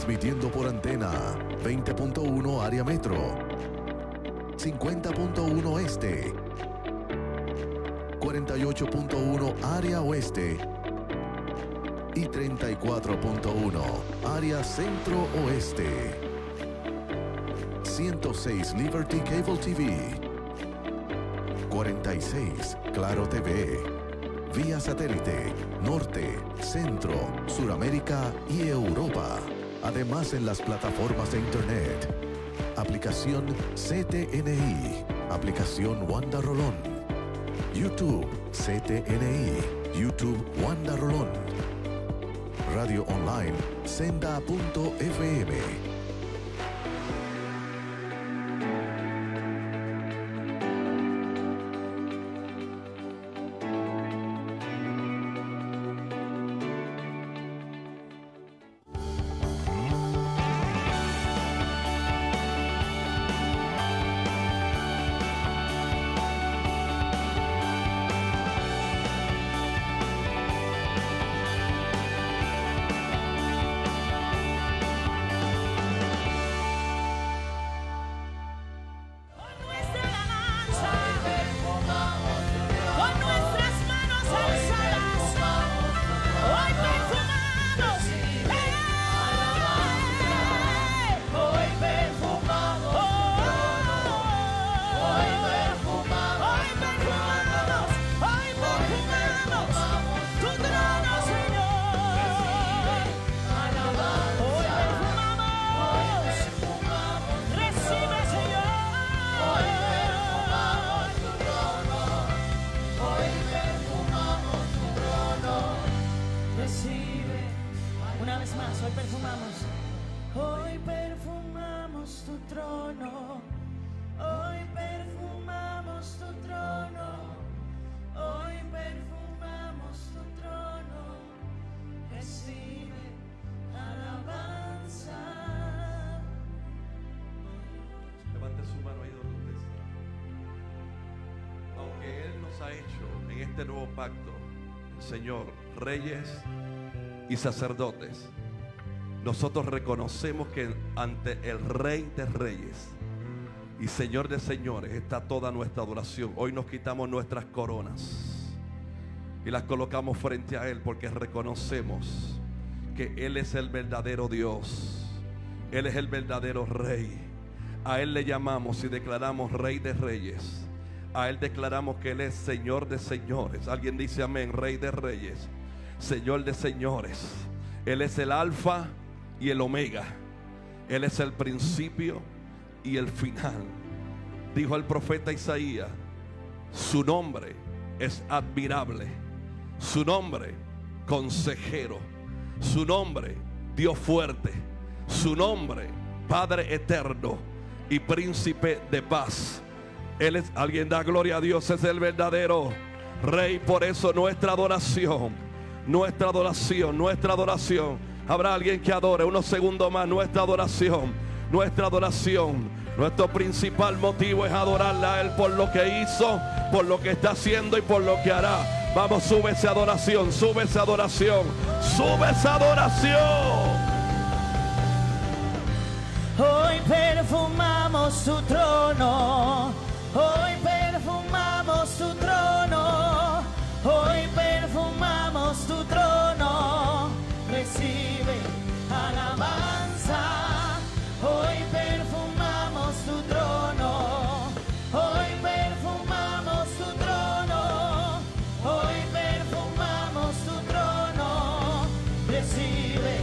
transmitiendo por antena 20.1 área metro, 50.1 este, 48.1 área oeste y 34.1 área centro oeste. 106 Liberty Cable TV. 46 Claro TV. Vía satélite, norte, centro, Suramérica y Europa. Además en las plataformas de internet. Aplicación CTNI. Aplicación Wanda Rolón. YouTube CTNI. YouTube Wanda Rolón. Radio online senda.fm. sacerdotes, nosotros reconocemos que ante el Rey de Reyes y Señor de Señores está toda nuestra adoración. Hoy nos quitamos nuestras coronas y las colocamos frente a Él porque reconocemos que Él es el verdadero Dios. Él es el verdadero Rey. A Él le llamamos y declaramos Rey de Reyes. A Él declaramos que Él es Señor de Señores. Alguien dice amén, Rey de Reyes, Señor de Señores. Él es el Alfa y el Omega. Él es el principio y el final. Dijo el profeta Isaías, su nombre es admirable. Su nombre, consejero. Su nombre, Dios fuerte. Su nombre, Padre eterno y príncipe de paz. Él es, alguien da gloria a Dios, es el verdadero Rey. Por eso nuestra adoración, nuestra adoración, nuestra adoración. Habrá alguien que adore unos segundos más nuestra adoración, nuestra adoración. Nuestro principal motivo es adorarle a Él por lo que hizo, por lo que está haciendo y por lo que hará. Vamos, sube esa adoración, sube esa adoración, sube esa adoración. Hoy perfumamos tu trono. Hoy perfumamos tu trono. Hoy perfumamos tu trono. Recibe alabanza. Hoy perfumamos tu trono. Hoy perfumamos tu trono. Hoy perfumamos tu trono. Recibe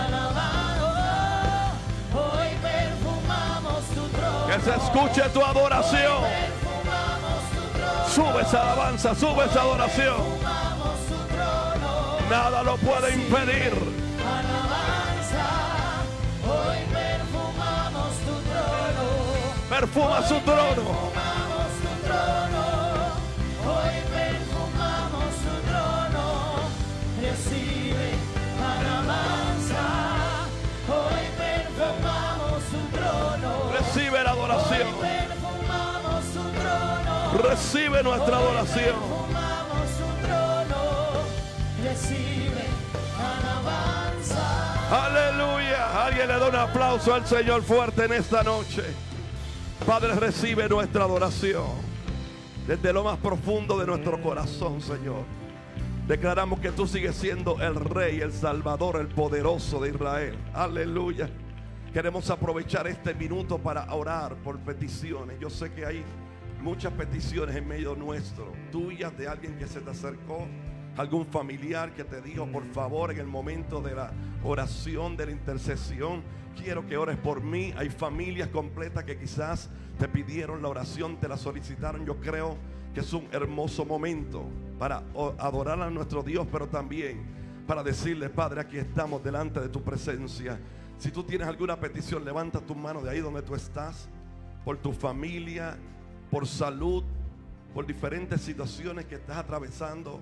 alabanza. Hoy perfumamos tu trono. Que se escuche tu adoración. Sube esa alabanza, sube esa adoración. Nada lo puede impedir. Alabanza. Hoy perfumamos tu trono. Perfuma su trono. Perfumamos tu trono. Hoy perfumamos tu trono. Recibe alabanza. Hoy perfumamos tu trono. Recibe la adoración. Perfumamos tu trono. Recibe nuestra adoración. Recibe alabanza. Aleluya. Alguien le da un aplauso al Señor fuerte en esta noche. Padre, recibe nuestra adoración desde lo más profundo de nuestro corazón, Señor. Declaramos que tú sigues siendo el Rey, el Salvador, el poderoso de Israel. Aleluya. Queremos aprovechar este minuto para orar por peticiones. Yo sé que hay muchas peticiones en medio nuestro, tuyas de alguien que se te acercó, algún familiar que te dijo, por favor, en el momento de la oración, de la intercesión, quiero que ores por mí. Hay familias completas que quizás te pidieron la oración, te la solicitaron. Yo creo que es un hermoso momento para adorar a nuestro Dios, pero también para decirle, Padre, aquí estamos delante de tu presencia. Si tú tienes alguna petición, levanta tu mano de ahí donde tú estás, por tu familia, por salud, por diferentes situaciones que estás atravesando,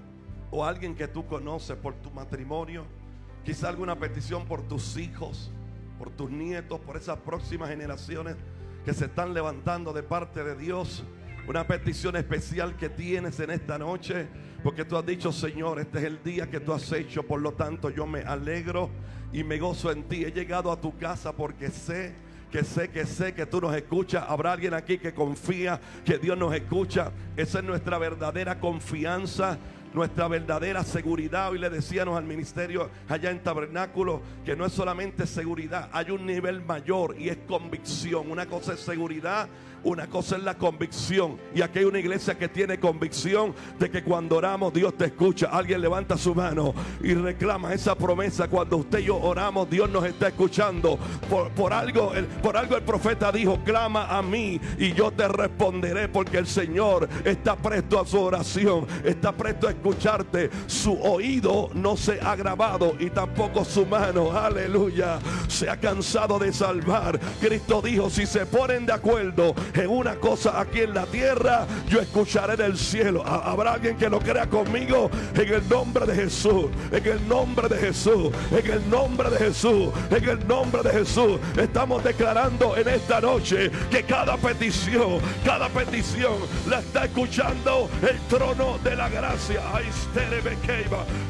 o alguien que tú conoces por tu matrimonio, quizá alguna petición por tus hijos, por tus nietos, por esas próximas generaciones que se están levantando de parte de Dios. Una petición especial que tienes en esta noche, porque tú has dicho, Señor, este es el día que tú has hecho, por lo tanto yo me alegro y me gozo en ti. He llegado a tu casa porque sé que sé, que sé que tú nos escuchas. Habrá alguien aquí que confía que Dios nos escucha. Esa es nuestra verdadera confianza nuestra verdadera seguridad. Hoy le decíamos al ministerio allá en Tabernáculo que no es solamente seguridad, hay un nivel mayor y es convicción. Una cosa es seguridad una cosa es la convicción. Y aquí hay una iglesia que tiene convicción de que cuando oramos Dios te escucha. Alguien levanta su mano y reclama esa promesa. Cuando usted y yo oramos, Dios nos está escuchando. Por, algo, el, por algo el profeta dijo, clama a mí y yo te responderé porque el Señor está presto a su oración. Está presto a escucharte. Su oído no se ha grabado y tampoco su mano. Aleluya. Se ha cansado de salvar. Cristo dijo, si se ponen de acuerdo en una cosa aquí en la tierra, yo escucharé del cielo. Habrá alguien que lo crea conmigo en el nombre de Jesús, en el nombre de Jesús, en el nombre de Jesús, en el nombre de Jesús. Estamos declarando en esta noche que cada petición, cada petición la está escuchando el trono de la gracia.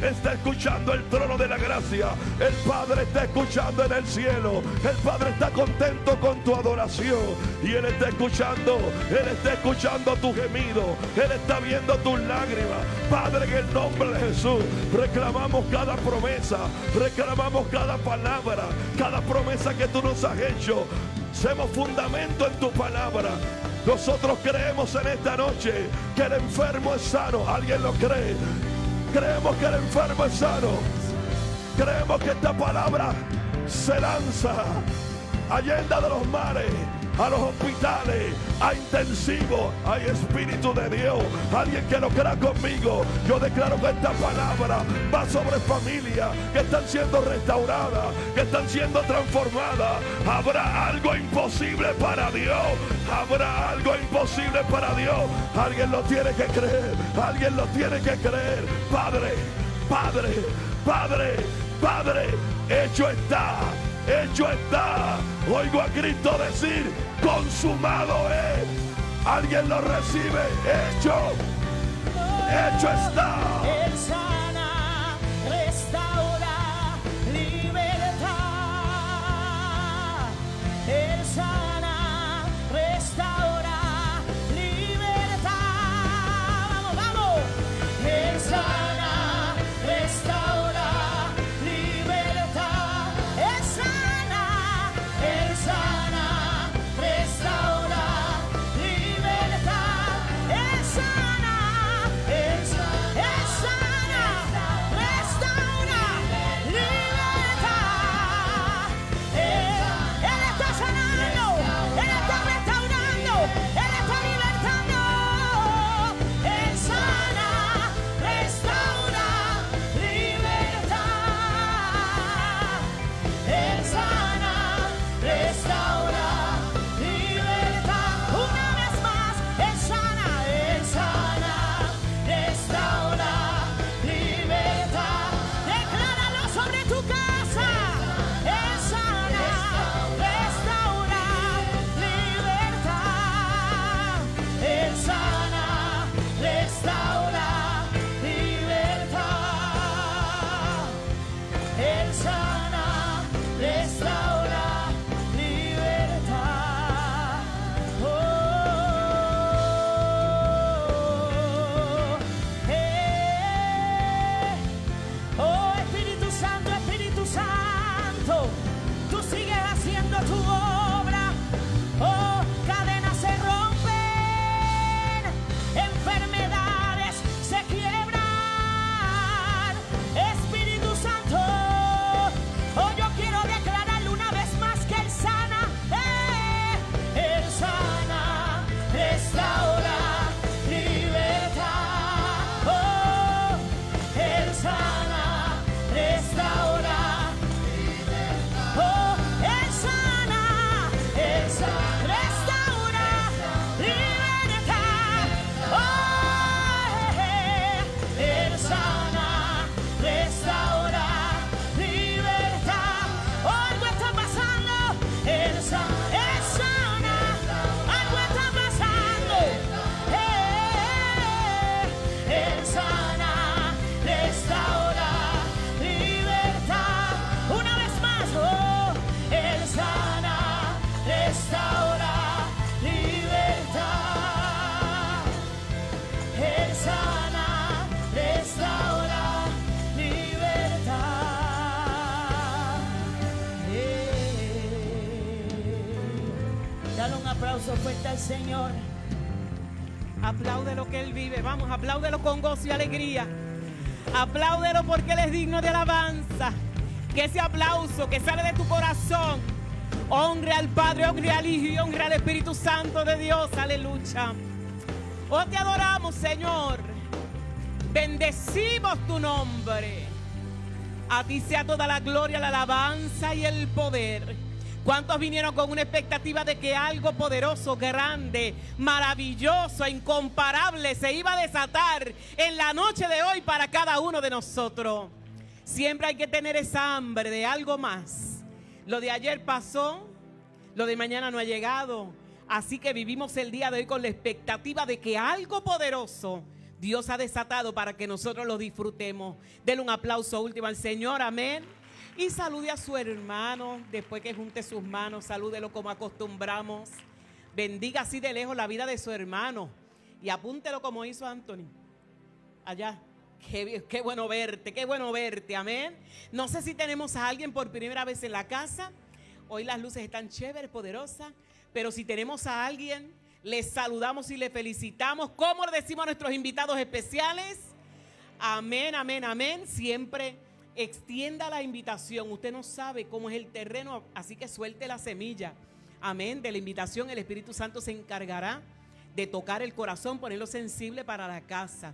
Está escuchando el trono de la gracia. El Padre está escuchando en el cielo. El Padre está contento con tu adoración. Y Él está escuchando él está escuchando tu gemido. Él está viendo tus lágrimas. Padre, en el nombre de Jesús, reclamamos cada promesa, reclamamos cada palabra, cada promesa que tú nos has hecho. Semos fundamento en tu palabra. Nosotros creemos en esta noche que el enfermo es sano. ¿Alguien lo cree? Creemos que el enfermo es sano. Creemos que esta palabra se lanza allenda de los mares a los hospitales, a intensivos. Hay Espíritu de Dios. Alguien que lo crea conmigo. Yo declaro que esta palabra va sobre familias que están siendo restauradas, que están siendo transformadas. Habrá algo imposible para Dios. Habrá algo imposible para Dios. Alguien lo tiene que creer. Alguien lo tiene que creer. Padre, Padre, Padre, Padre, hecho está hecho está. Oigo a Cristo decir, consumado es. Alguien lo recibe, hecho, hecho está. Él sana, restaura, libertad. Sana. Apláudelo porque Él es digno de alabanza. Que ese aplauso que sale de tu corazón honre al Padre, honre al Hijo y honre al Espíritu Santo de Dios. Aleluya. Oh, te adoramos, Señor. Bendecimos tu nombre. A ti sea toda la gloria, la alabanza y el poder. ¿Cuántos vinieron con una expectativa de que algo poderoso, grande, maravilloso, incomparable se iba a desatar en la noche de hoy para cada uno de nosotros? Siempre hay que tener esa hambre de algo más. Lo de ayer pasó, lo de mañana no ha llegado. Así que vivimos el día de hoy con la expectativa de que algo poderoso Dios ha desatado para que nosotros lo disfrutemos. Denle un aplauso último al Señor, amén. Y salude a su hermano después que junte sus manos, salúdelo como acostumbramos. Bendiga así de lejos la vida de su hermano y apúntelo como hizo Anthony. Allá. Qué, bueno verte, qué bueno verte, amén. No sé si tenemos a alguien por primera vez en la casa. Hoy las luces están chéveres, poderosas. Pero si tenemos a alguien, les saludamos y le felicitamos. ¿Cómo le decimos a nuestros invitados especiales? Amén, amén, amén. Siempre extienda la invitación. Usted no sabe cómo es el terreno, así que suelte la semilla. Amén. De la invitación, el Espíritu Santo se encargará de tocar el corazón, ponerlo sensible para la casa.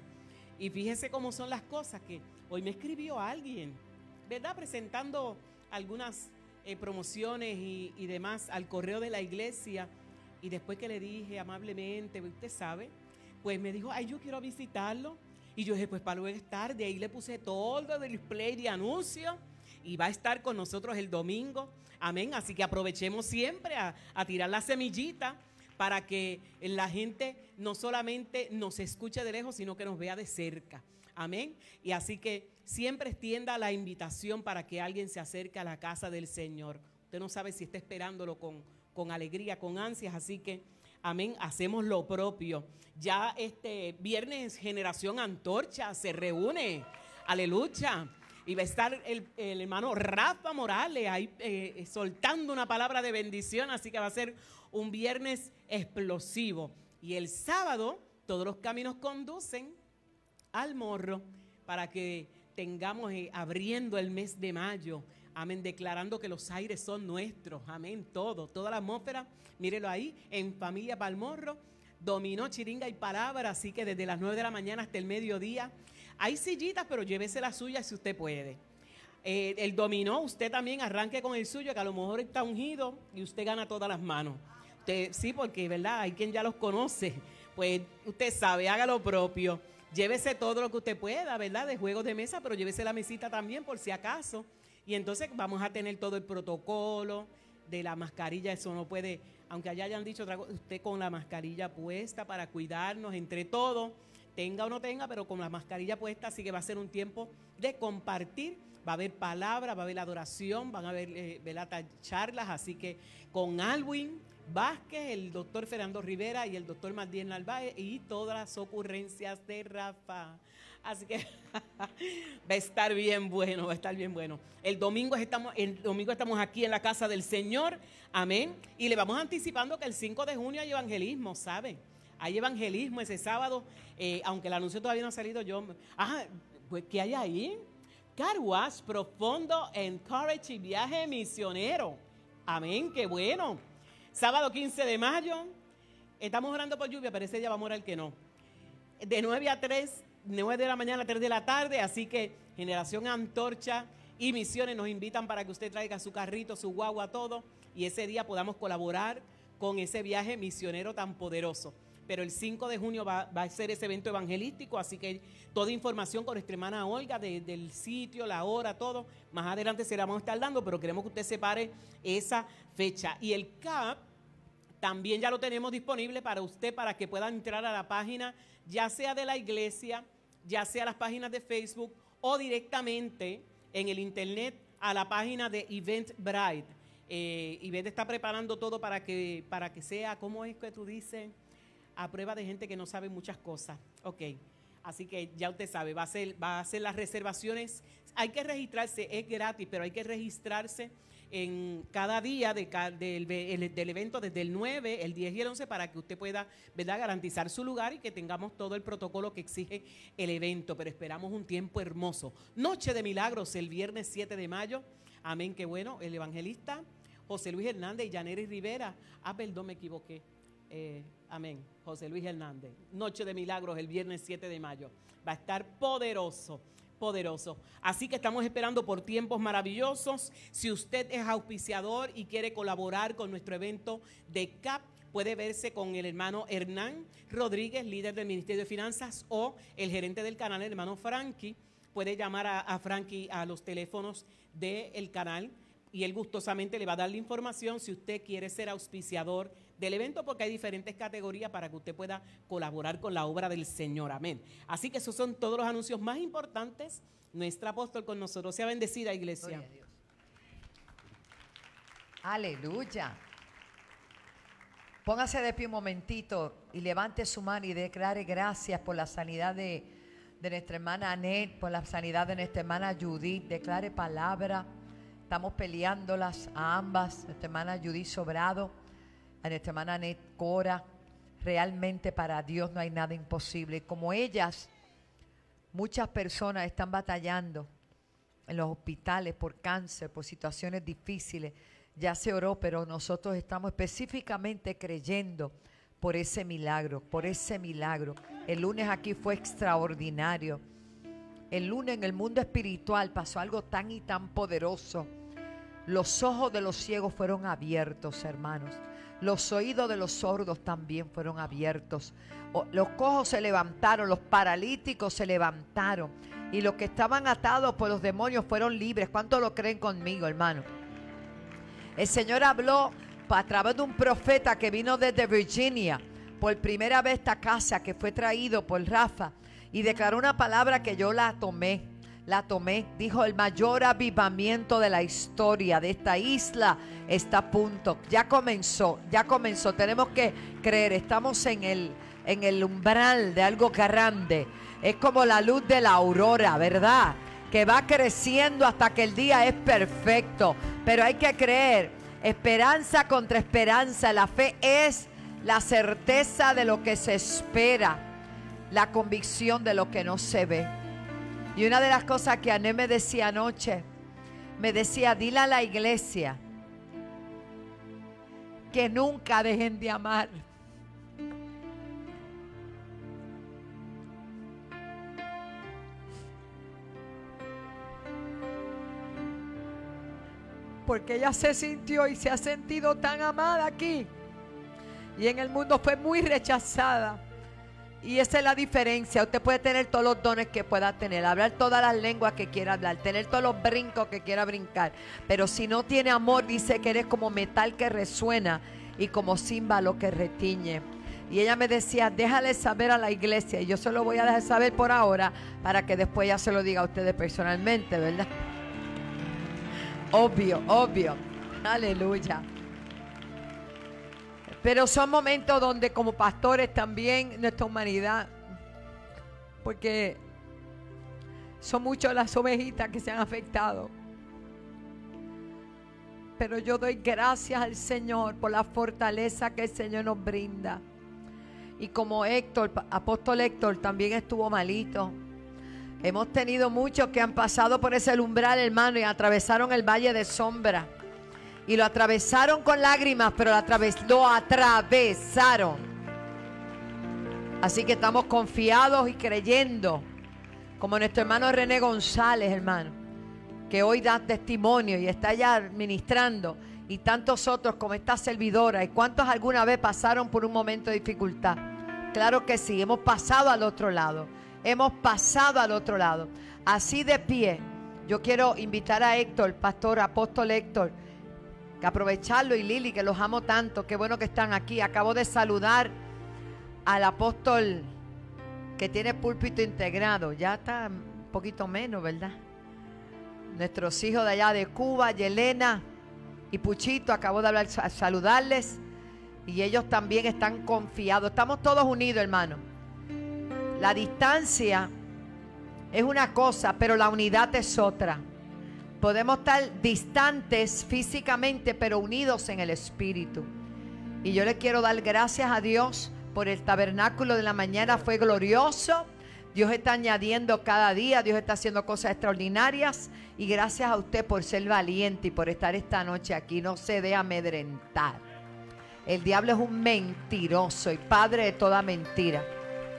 Y fíjese cómo son las cosas que hoy me escribió alguien, ¿verdad? Presentando algunas eh, promociones y, y demás al correo de la iglesia. Y después que le dije amablemente, usted sabe, pues me dijo, ay, yo quiero visitarlo. Y yo dije, pues para luego estar, de ahí le puse todo el display de anuncios y va a estar con nosotros el domingo. Amén. Así que aprovechemos siempre a, a tirar la semillita para que la gente no solamente nos escuche de lejos, sino que nos vea de cerca. Amén. Y así que siempre extienda la invitación para que alguien se acerque a la casa del Señor. Usted no sabe si está esperándolo con, con alegría, con ansias, así que, amén, hacemos lo propio. Ya este viernes Generación Antorcha se reúne. Aleluya. Y va a estar el, hermano Rafa Morales ahí eh, soltando una palabra de bendición, así que va a ser un viernes explosivo. Y el sábado todos los caminos conducen al morro para que tengamos eh, abriendo el mes de mayo. Amén, declarando que los aires son nuestros. Amén, todo, toda la atmósfera. Mírelo ahí, en familia Palmorro. Dominó, chiringa y palabra. Así que desde las 9 de la mañana hasta el mediodía. Hay sillitas, pero llévese la suya si usted puede. Eh, el dominó, usted también arranque con el suyo, que a lo mejor está ungido y usted gana todas las manos. Usted, sí, porque, ¿verdad? Hay quien ya los conoce. Pues usted sabe, haga lo propio. Llévese todo lo que usted pueda, ¿verdad? De juegos de mesa, pero llévese la mesita también por si acaso. Y entonces vamos a tener todo el protocolo de la mascarilla, eso no puede, aunque allá hayan dicho otra cosa, usted con la mascarilla puesta para cuidarnos entre todos. tenga o no tenga, pero con la mascarilla puesta, así que va a ser un tiempo de compartir. Va a haber palabra, va a haber adoración, van a haber eh, charlas, así que con Alwin Vázquez, el doctor Fernando Rivera y el doctor Martín Narváez y todas las ocurrencias de Rafa. Así que va a estar bien bueno, va a estar bien bueno. El domingo estamos, el domingo estamos aquí en la casa del Señor, amén. Y le vamos anticipando que el 5 de junio hay evangelismo, ¿saben? Hay evangelismo ese sábado, eh, aunque el anuncio todavía no ha salido yo. Ah, pues ¿qué hay ahí? Carwash profundo, encourage y viaje misionero. Amén, qué bueno. Sábado 15 de mayo, estamos orando por lluvia, pero ese día va a morir que no. De 9 a 3 9 de la mañana a 3 de la tarde, así que Generación Antorcha y Misiones nos invitan para que usted traiga su carrito, su guagua, todo, y ese día podamos colaborar con ese viaje misionero tan poderoso. Pero el 5 de junio va, a ser ese evento evangelístico, así que toda información con nuestra hermana Olga del sitio, la hora, todo, más adelante se la vamos a estar dando, pero queremos que usted separe esa fecha. Y el CAP también ya lo tenemos disponible para usted, para que pueda entrar a la página, ya sea de la iglesia, ya sea las páginas de Facebook o directamente en el internet a la página de Eventbrite. Eh, Event está preparando todo para que, para que sea, ¿cómo es que tú dices? A prueba de gente que no sabe muchas cosas. Ok. Así que ya usted sabe, va a ser, va a hacer las reservaciones. Hay que registrarse, es gratis, pero hay que registrarse en cada día de, del, del, evento, desde el 9, el 10 y el 11, para que usted pueda ¿verdad? garantizar su lugar y que tengamos todo el protocolo que exige el evento. Pero esperamos un tiempo hermoso. Noche de Milagros, el viernes 7 de mayo. Amén, qué bueno. El evangelista José Luis Hernández y Janeris Rivera. Ah, perdón, me equivoqué. Eh, amén. José Luis Hernández. Noche de Milagros, el viernes 7 de mayo. Va a estar poderoso poderoso. Así que estamos esperando por tiempos maravillosos. Si usted es auspiciador y quiere colaborar con nuestro evento de CAP, puede verse con el hermano Hernán Rodríguez, líder del Ministerio de Finanzas, o el gerente del canal, el hermano Frankie. Puede llamar a, a Frankie a los teléfonos del canal y él gustosamente le va a dar la información si usted quiere ser auspiciador del evento porque hay diferentes categorías para que usted pueda colaborar con la obra del Señor. Amén. Así que esos son todos los anuncios más importantes. Nuestra apóstol con nosotros. Sea bendecida, iglesia. Aleluya. Póngase de pie un momentito y levante su mano y declare gracias por la sanidad de, de nuestra hermana Anet, por la sanidad de nuestra hermana Judith. Declare palabra. Estamos peleándolas a ambas, nuestra hermana Judith Sobrado a nuestra hermana Net Cora. Realmente para Dios no hay nada imposible. Como ellas, muchas personas están batallando en los hospitales por cáncer, por situaciones difíciles. Ya se oró, pero nosotros estamos específicamente creyendo por ese milagro, por ese milagro. El lunes aquí fue extraordinario. El lunes en el mundo espiritual pasó algo tan y tan poderoso. Los ojos de los ciegos fueron abiertos, hermanos. Los oídos de los sordos también fueron abiertos. Los cojos se levantaron, los paralíticos se levantaron. Y los que estaban atados por los demonios fueron libres. ¿Cuántos lo creen conmigo, hermano? El Señor habló a través de un profeta que vino desde Virginia por primera vez esta casa que fue traído por Rafa y declaró una palabra que yo la tomé la tomé. Dijo, el mayor avivamiento de la historia de esta isla está a punto. Ya comenzó, ya comenzó. Tenemos que creer, estamos en el, en el umbral de algo grande. Es como la luz de la aurora, ¿verdad? Que va creciendo hasta que el día es perfecto. Pero hay que creer, esperanza contra esperanza. La fe es la certeza de lo que se espera, la convicción de lo que no se ve. Y una de las cosas que Ané me decía anoche, me decía, dile a la iglesia que nunca dejen de amar. Porque ella se sintió y se ha sentido tan amada aquí. Y en el mundo fue muy rechazada. Y esa es la diferencia. Usted puede tener todos los dones que pueda tener, hablar todas las lenguas que quiera hablar, tener todos los brincos que quiera brincar. Pero si no tiene amor, dice que eres como metal que resuena y como címbalo que retiñe. Y ella me decía, déjale saber a la iglesia. Y yo se lo voy a dejar saber por ahora para que después ya se lo diga a ustedes personalmente, ¿verdad? Obvio, obvio. Aleluya. Pero son momentos donde como pastores también nuestra humanidad, porque son muchas las ovejitas que se han afectado. Pero yo doy gracias al Señor por la fortaleza que el Señor nos brinda. Y como Héctor, apóstol Héctor, también estuvo malito. Hemos tenido muchos que han pasado por ese umbral, hermano, y atravesaron el valle de sombra. Y lo atravesaron con lágrimas, pero lo, atraves- lo atravesaron. Así que estamos confiados y creyendo, como nuestro hermano René González, hermano, que hoy da testimonio y está ya ministrando, y tantos otros como esta servidora, y cuántos alguna vez pasaron por un momento de dificultad. Claro que sí, hemos pasado al otro lado, hemos pasado al otro lado. Así de pie, yo quiero invitar a Héctor, pastor, apóstol Héctor, que aprovecharlo y Lili, que los amo tanto, qué bueno que están aquí. Acabo de saludar al apóstol que tiene púlpito integrado, ya está un poquito menos, ¿verdad? Nuestros hijos de allá de Cuba, Yelena y Puchito, acabo de hablar, sa- saludarles y ellos también están confiados. Estamos todos unidos, hermano. La distancia es una cosa, pero la unidad es otra. Podemos estar distantes físicamente, pero unidos en el espíritu. Y yo le quiero dar gracias a Dios por el tabernáculo de la mañana. Fue glorioso. Dios está añadiendo cada día. Dios está haciendo cosas extraordinarias. Y gracias a usted por ser valiente y por estar esta noche aquí. No se dé amedrentar. El diablo es un mentiroso y padre de toda mentira.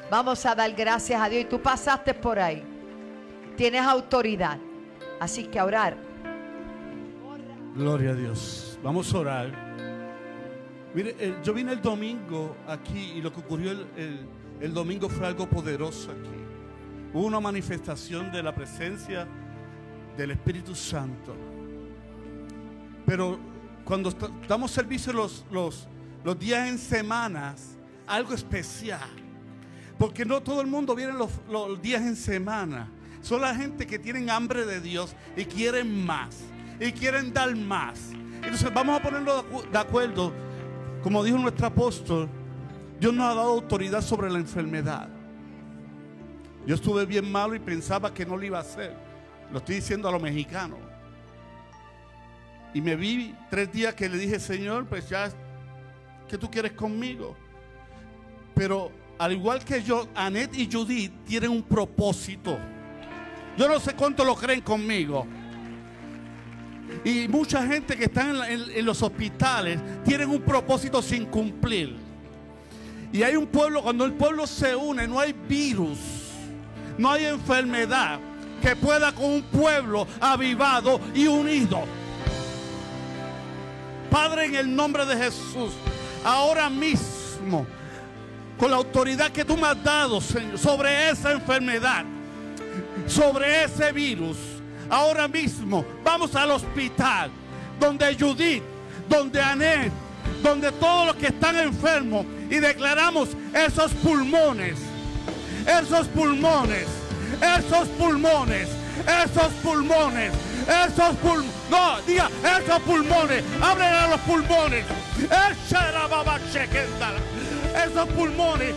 Vamos a dar gracias a Dios. Y tú pasaste por ahí. Tienes autoridad. Así que orar. Gloria a Dios. Vamos a orar. Mire, eh, yo vine el domingo aquí y lo que ocurrió el, el- domingo fue algo poderoso aquí. Hubo una manifestación de la presencia del Espíritu Santo. Pero cuando damos servicio los, los, los días en semanas, algo especial. Porque no todo el mundo viene los, los días en semana. Son la gente que tienen hambre de Dios y quieren más. Y quieren dar más. Entonces vamos a ponerlo de acu- de acuerdo. Como dijo nuestro apóstol, Dios nos ha dado autoridad sobre la enfermedad. Yo estuve bien malo y pensaba que no lo iba a hacer. Lo estoy diciendo a los mexicanos. Y me vi tres días que le dije, Señor, pues ya, ¿qué tú quieres conmigo? Pero al igual que yo, Anet y Judith tienen un propósito. Yo no sé cuánto lo creen conmigo. Y mucha gente que está en, los hospitales tienen un propósito sin cumplir. Y hay un pueblo, cuando el pueblo se une, no hay virus, no hay enfermedad que pueda con un pueblo avivado y unido. Padre, en el nombre de Jesús, ahora mismo, con la autoridad que tú me has dado, Señor, sobre esa enfermedad, sobre ese virus, ahora mismo vamos al hospital, donde Judith, donde Anet, donde todos los que están enfermos, y declaramos esos pulmones, esos pulmones, esos pulmones, esos pulmones, esos pulmones, no, diga, esos pulmones, abren a los pulmones, esos pulmones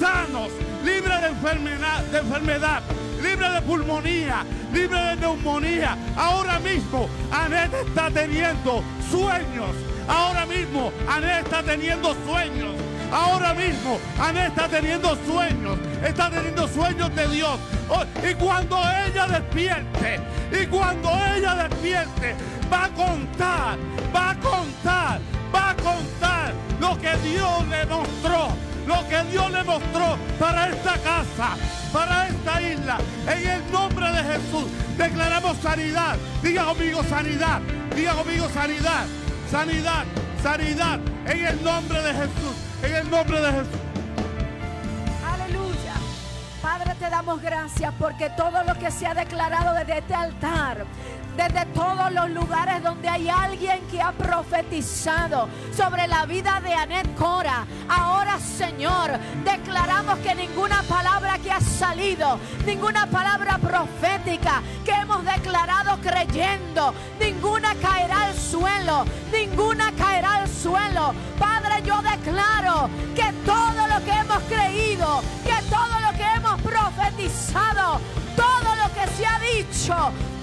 sanos, libres de enfermedad, de enfermedad, libres de pulmonía, libres de neumonía. Ahora mismo, Anet está teniendo sueños. Ahora mismo, Anet está teniendo sueños. Ahora mismo, Anet está teniendo sueños. Está teniendo sueños de Dios. Oh, y cuando ella despierte, y cuando ella despierte, va a contar, va a contar, va a contar lo que Dios le mostró. Lo que Dios le mostró para esta casa, para esta isla. En el nombre de Jesús declaramos sanidad. Diga conmigo sanidad. Diga conmigo sanidad. Sanidad. Sanidad. En el nombre de Jesús. En el nombre de Jesús. Aleluya. Padre, te damos gracias porque todo lo que se ha declarado desde este altar, desde todos los lugares donde hay alguien que ha profetizado sobre la vida de Anet Cora. Ahora, Señor, declaramos que ninguna palabra que ha salido, ninguna palabra profética que hemos declarado creyendo, ninguna caerá al suelo, ninguna caerá al suelo. Padre, yo declaro que todo lo que hemos creído, que todo lo que hemos profetizado, todo se ha dicho,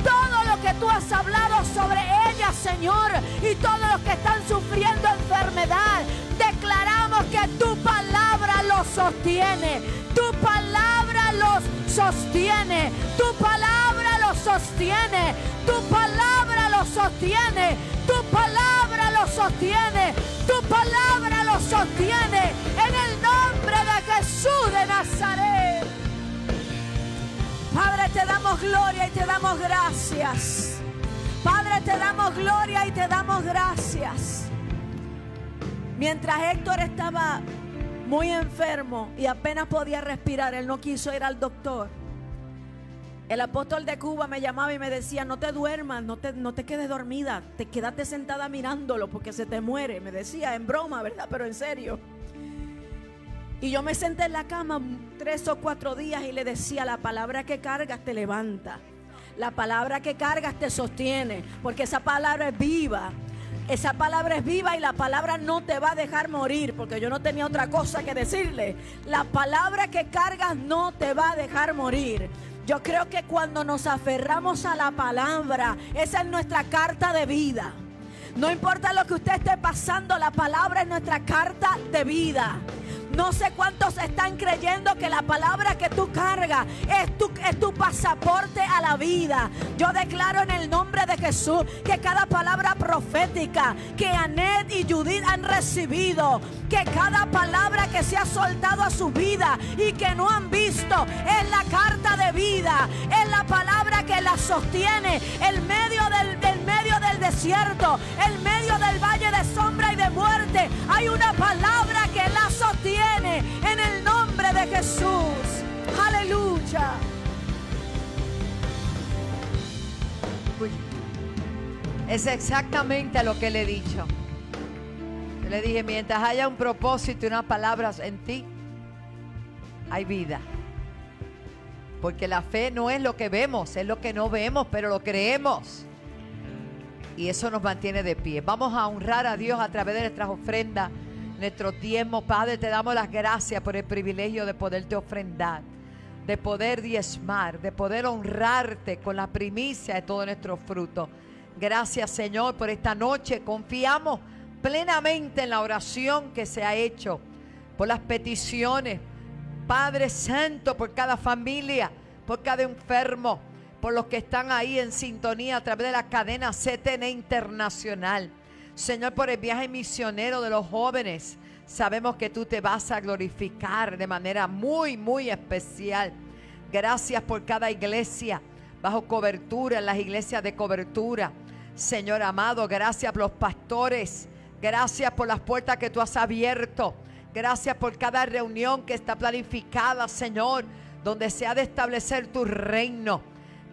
todo lo que tú has hablado sobre ella, Señor, y todos los que están sufriendo enfermedad, declaramos que tu palabra los sostiene, tu palabra los sostiene, tu palabra los sostiene, tu palabra los sostiene, tu palabra los sostiene, tu palabra los sostiene, en el nombre de Jesús de Nazaret. Padre, te damos gloria y te damos gracias. Padre, te damos gloria y te damos gracias. Mientras Héctor estaba muy enfermo y apenas podía respirar, él no quiso ir al doctor. El apóstol de Cuba me llamaba y me decía, no te duermas, no te, no te quedes dormida, te quédate sentada mirándolo porque se te muere. Me decía en broma, ¿verdad? Pero en serio. Y yo me senté en la cama tres o cuatro días y le decía, la palabra que cargas te levanta. La palabra que cargas te sostiene, porque esa palabra es viva. Esa palabra es viva y la palabra no te va a dejar morir, porque yo no tenía otra cosa que decirle. La palabra que cargas no te va a dejar morir. Yo creo que cuando nos aferramos a la palabra, esa es nuestra carta de vida. No importa lo que usted esté pasando, la palabra es nuestra carta de vida. No sé cuántos están creyendo que la palabra que tú cargas es tu, es tu pasaporte a la vida. Yo declaro en el nombre de Jesús que cada palabra profética que Anet y Judith han recibido, que cada palabra que se ha soltado a su vida y que no han visto es la carta de vida, es la palabra que la sostiene en medio del, del medio del desierto, en medio del valle de sombra y de muerte. Hay una palabra que la sostiene en el nombre de Jesús. Aleluya. Es exactamente lo que le he dicho. Le dije, mientras haya un propósito y unas palabras en ti, hay vida. Porque la fe no es lo que vemos, es lo que no vemos, pero lo creemos. Y eso nos mantiene de pie. Vamos a honrar a Dios a través de nuestras ofrendas, nuestro tiempo. Padre, te damos las gracias por el privilegio de poderte ofrendar, de poder diezmar, de poder honrarte con la primicia de todo nuestro fruto. Gracias, Señor, por esta noche. Confiamos plenamente en la oración que se ha hecho, por las peticiones. Padre Santo, por cada familia, por cada enfermo, por los que están ahí en sintonía a través de la cadena CTN Internacional. Señor, por el viaje misionero de los jóvenes, sabemos que tú te vas a glorificar de manera muy, muy especial. Gracias por cada iglesia bajo cobertura, en las iglesias de cobertura. Señor amado, gracias por los pastores. Gracias por las puertas que tú has abierto. Gracias por cada reunión que está planificada, Señor, donde se ha de establecer tu reino.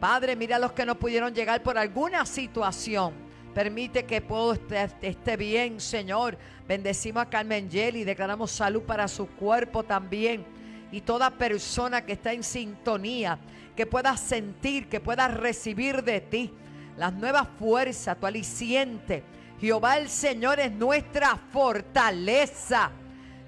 Padre, mira a los que no pudieron llegar por alguna situación. Permite que todo esté, bien, Señor. Bendecimos a Carmen Yeli, declaramos salud para su cuerpo también. Y toda persona que está en sintonía, que pueda sentir, que pueda recibir de ti las nuevas fuerzas, tu aliciente. Jehová el Señor es nuestra fortaleza.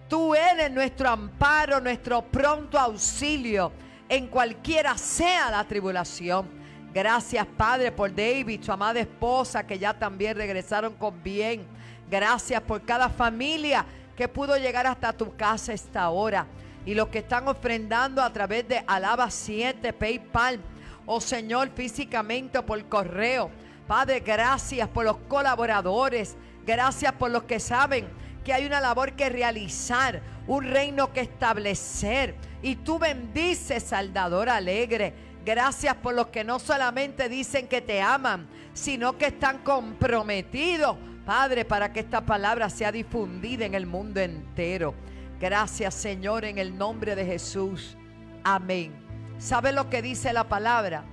Tú eres nuestro amparo, nuestro pronto auxilio en cualquiera sea la tribulación. Gracias, Padre, por David, su amada esposa, que ya también regresaron con bien. Gracias por cada familia que pudo llegar hasta tu casa esta hora. Y los que están ofrendando a través de Alaba 7, PayPal, oh Señor, físicamente o por correo. Padre, gracias por los colaboradores. Gracias por los que saben que hay una labor que realizar, un reino que establecer. Y tú bendices, Saldador alegre. Gracias por los que no solamente dicen que te aman, sino que están comprometidos, Padre, para que esta palabra sea difundida en el mundo entero. Gracias, Señor, en el nombre de Jesús. Amén. ¿Sabe lo que dice la palabra?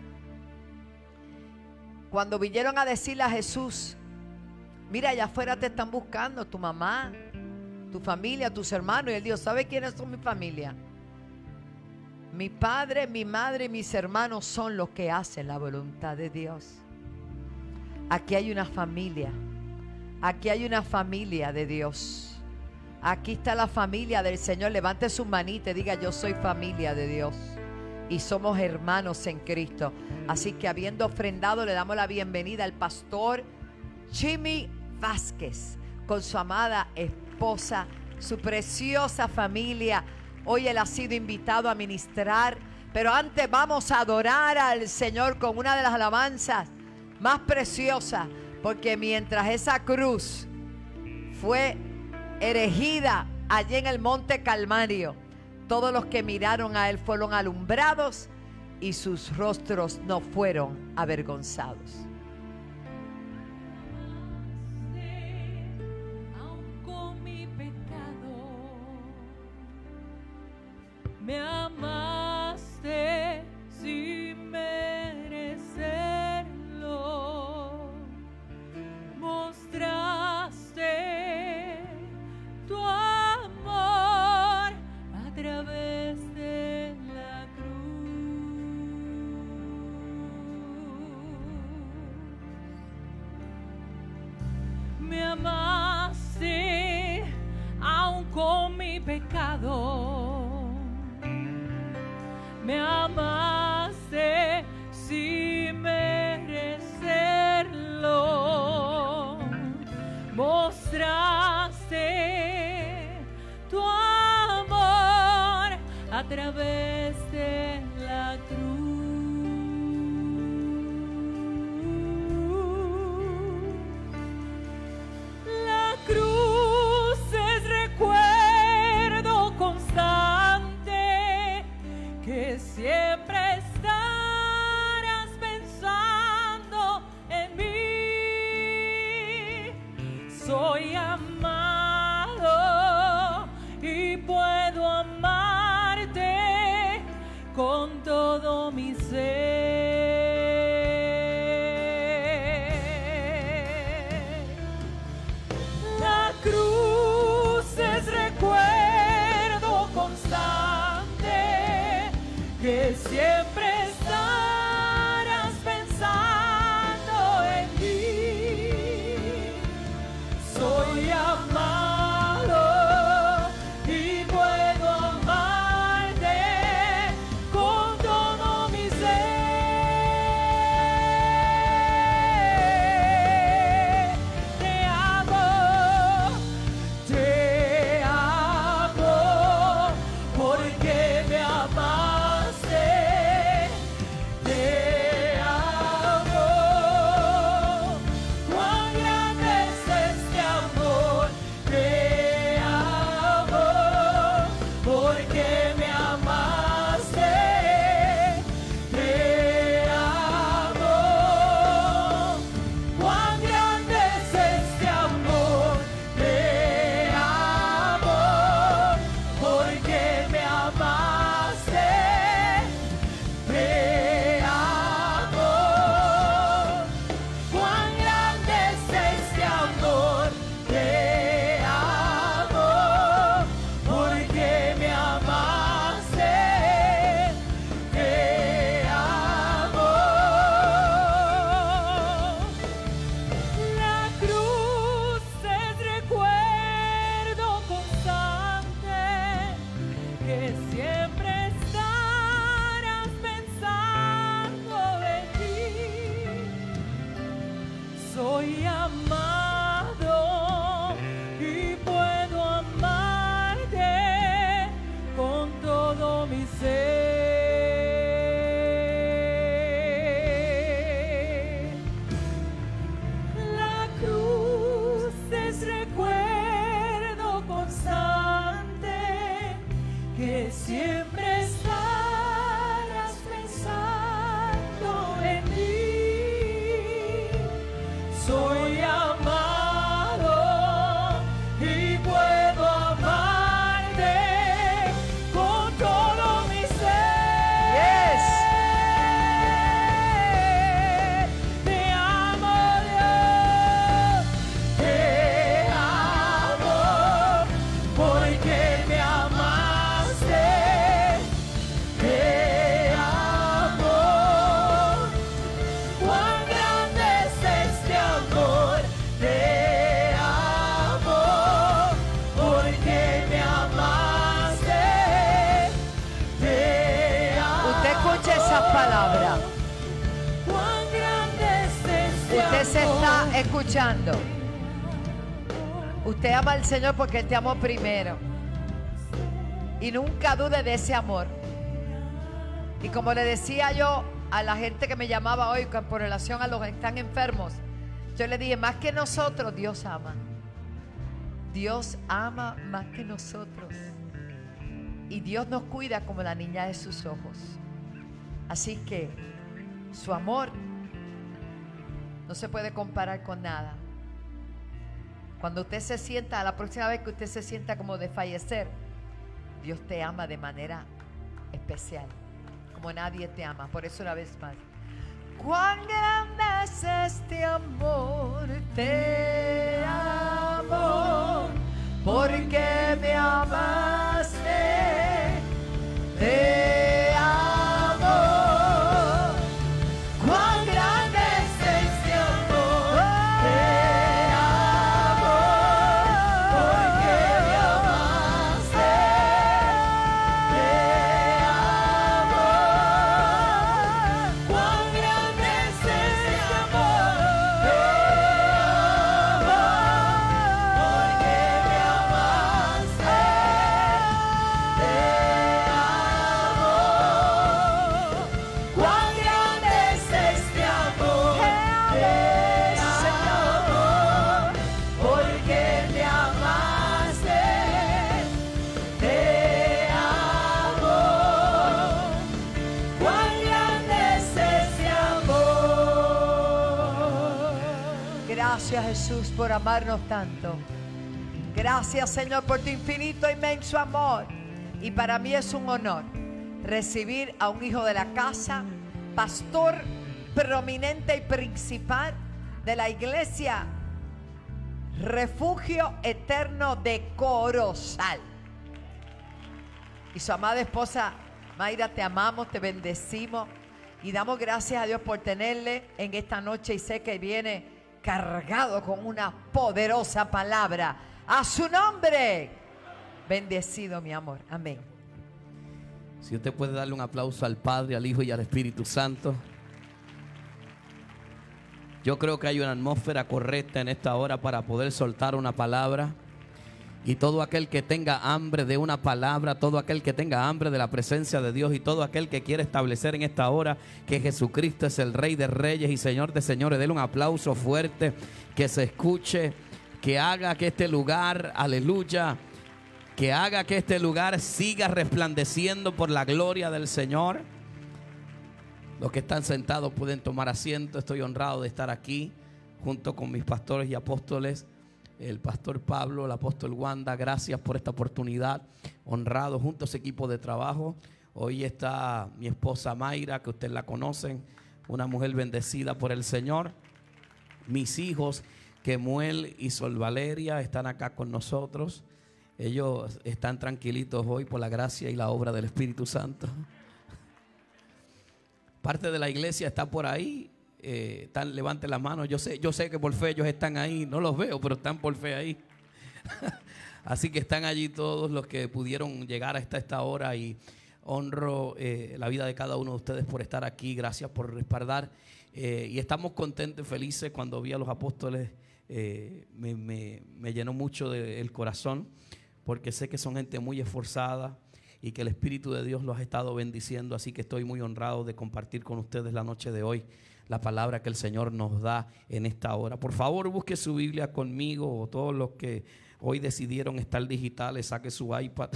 Cuando vinieron a decirle a Jesús, mira, allá afuera te están buscando, tu mamá, tu familia, tus hermanos. Y él dijo, ¿sabe quiénes son mi familia? Mi padre, mi madre y mis hermanos son los que hacen la voluntad de Dios. Aquí hay una familia. Aquí hay una familia de Dios. Aquí está la familia del Señor. Levante su manita y diga, yo soy familia de Dios. Y somos hermanos en Cristo. Así que habiendo ofrendado, le damos la bienvenida al pastor Jimmy Vázquez con su amada esposa, su preciosa familia. Hoy él ha sido invitado a ministrar. Pero antes vamos a adorar al Señor con una de las alabanzas más preciosas. Porque mientras esa cruz fue erigida allí en el monte Calvario, todos los que miraron a él fueron alumbrados y sus rostros no fueron avergonzados. Me amaste sin merecerlo, mostraste tu amor a través de la cruz. Me amaste aun con mi pecado. Me amaste sin merecerlo. Mostraste tu amor a través de que Señor porque Él te amó primero. Y nunca dude de ese amor. Y como le decía yo a la gente que me llamaba hoy con- por relación a los que están enfermos, yo le dije, más que nosotros, Dios ama. Dios ama más que nosotros. Y Dios nos cuida como la niña de sus ojos. Así que su amor no se puede comparar con nada. Cuando usted se sienta, la próxima vez que usted se sienta como de fallecer, Dios te ama de manera especial, como nadie te ama. Por eso una vez más. Cuán grande es este amor, te amo, Por amarnos tanto. Gracias Señor por tu infinito, inmenso amor. Y para mí es un honor recibir a un hijo de la casa, pastor prominente y principal de la iglesia Refugio Eterno de Corozal. Y su amada esposa Mayra, te amamos, te bendecimos y damos gracias a Dios por tenerle en esta noche y sé que viene cargado con una poderosa palabra. A su nombre. Bendecido, mi amor. Amén. Si usted puede darle un aplauso al Padre, al Hijo y al Espíritu Santo. Yo creo que hay una atmósfera correcta en esta hora para poder soltar una palabra. Y todo aquel que tenga hambre de una palabra, todo aquel que tenga hambre de la presencia de Dios y todo aquel que quiere establecer en esta hora que Jesucristo es el Rey de Reyes y Señor de Señores, denle un aplauso fuerte, que se escuche, que haga que este lugar, aleluya, que haga que este lugar siga resplandeciendo por la gloria del Señor. Los que están sentados pueden tomar asiento. Estoy honrado de estar aquí junto con mis pastores y apóstoles, el pastor Pablo, el apóstol Wanda. Gracias por esta oportunidad. Honrado junto a ese equipo de trabajo. Hoy está mi esposa Mayra, que ustedes la conocen, una mujer bendecida por el Señor. Mis hijos, Kemuel y Sol Valeria, están acá con nosotros. Ellos están tranquilitos hoy por la gracia y la obra del Espíritu Santo. Parte de la iglesia está por ahí. Eh, están, levante la mano. Yo sé, yo sé que por fe ellos están ahí. No los veo, pero están por fe ahí. Así que están allí todos los que pudieron llegar hasta esta hora y honro eh, la vida de cada uno de ustedes por estar aquí. Gracias por respaldar. Eh, y estamos contentos felices cuando vi a los apóstoles. eh, me, me- me llenó mucho de- el corazón porque sé que son gente muy esforzada y que el Espíritu de Dios los ha estado bendiciendo. Así que estoy muy honrado de compartir con ustedes la noche de hoy la palabra que el Señor nos da en esta hora. Por favor, busque su Biblia conmigo o todos los que hoy decidieron estar digitales, saque su iPad.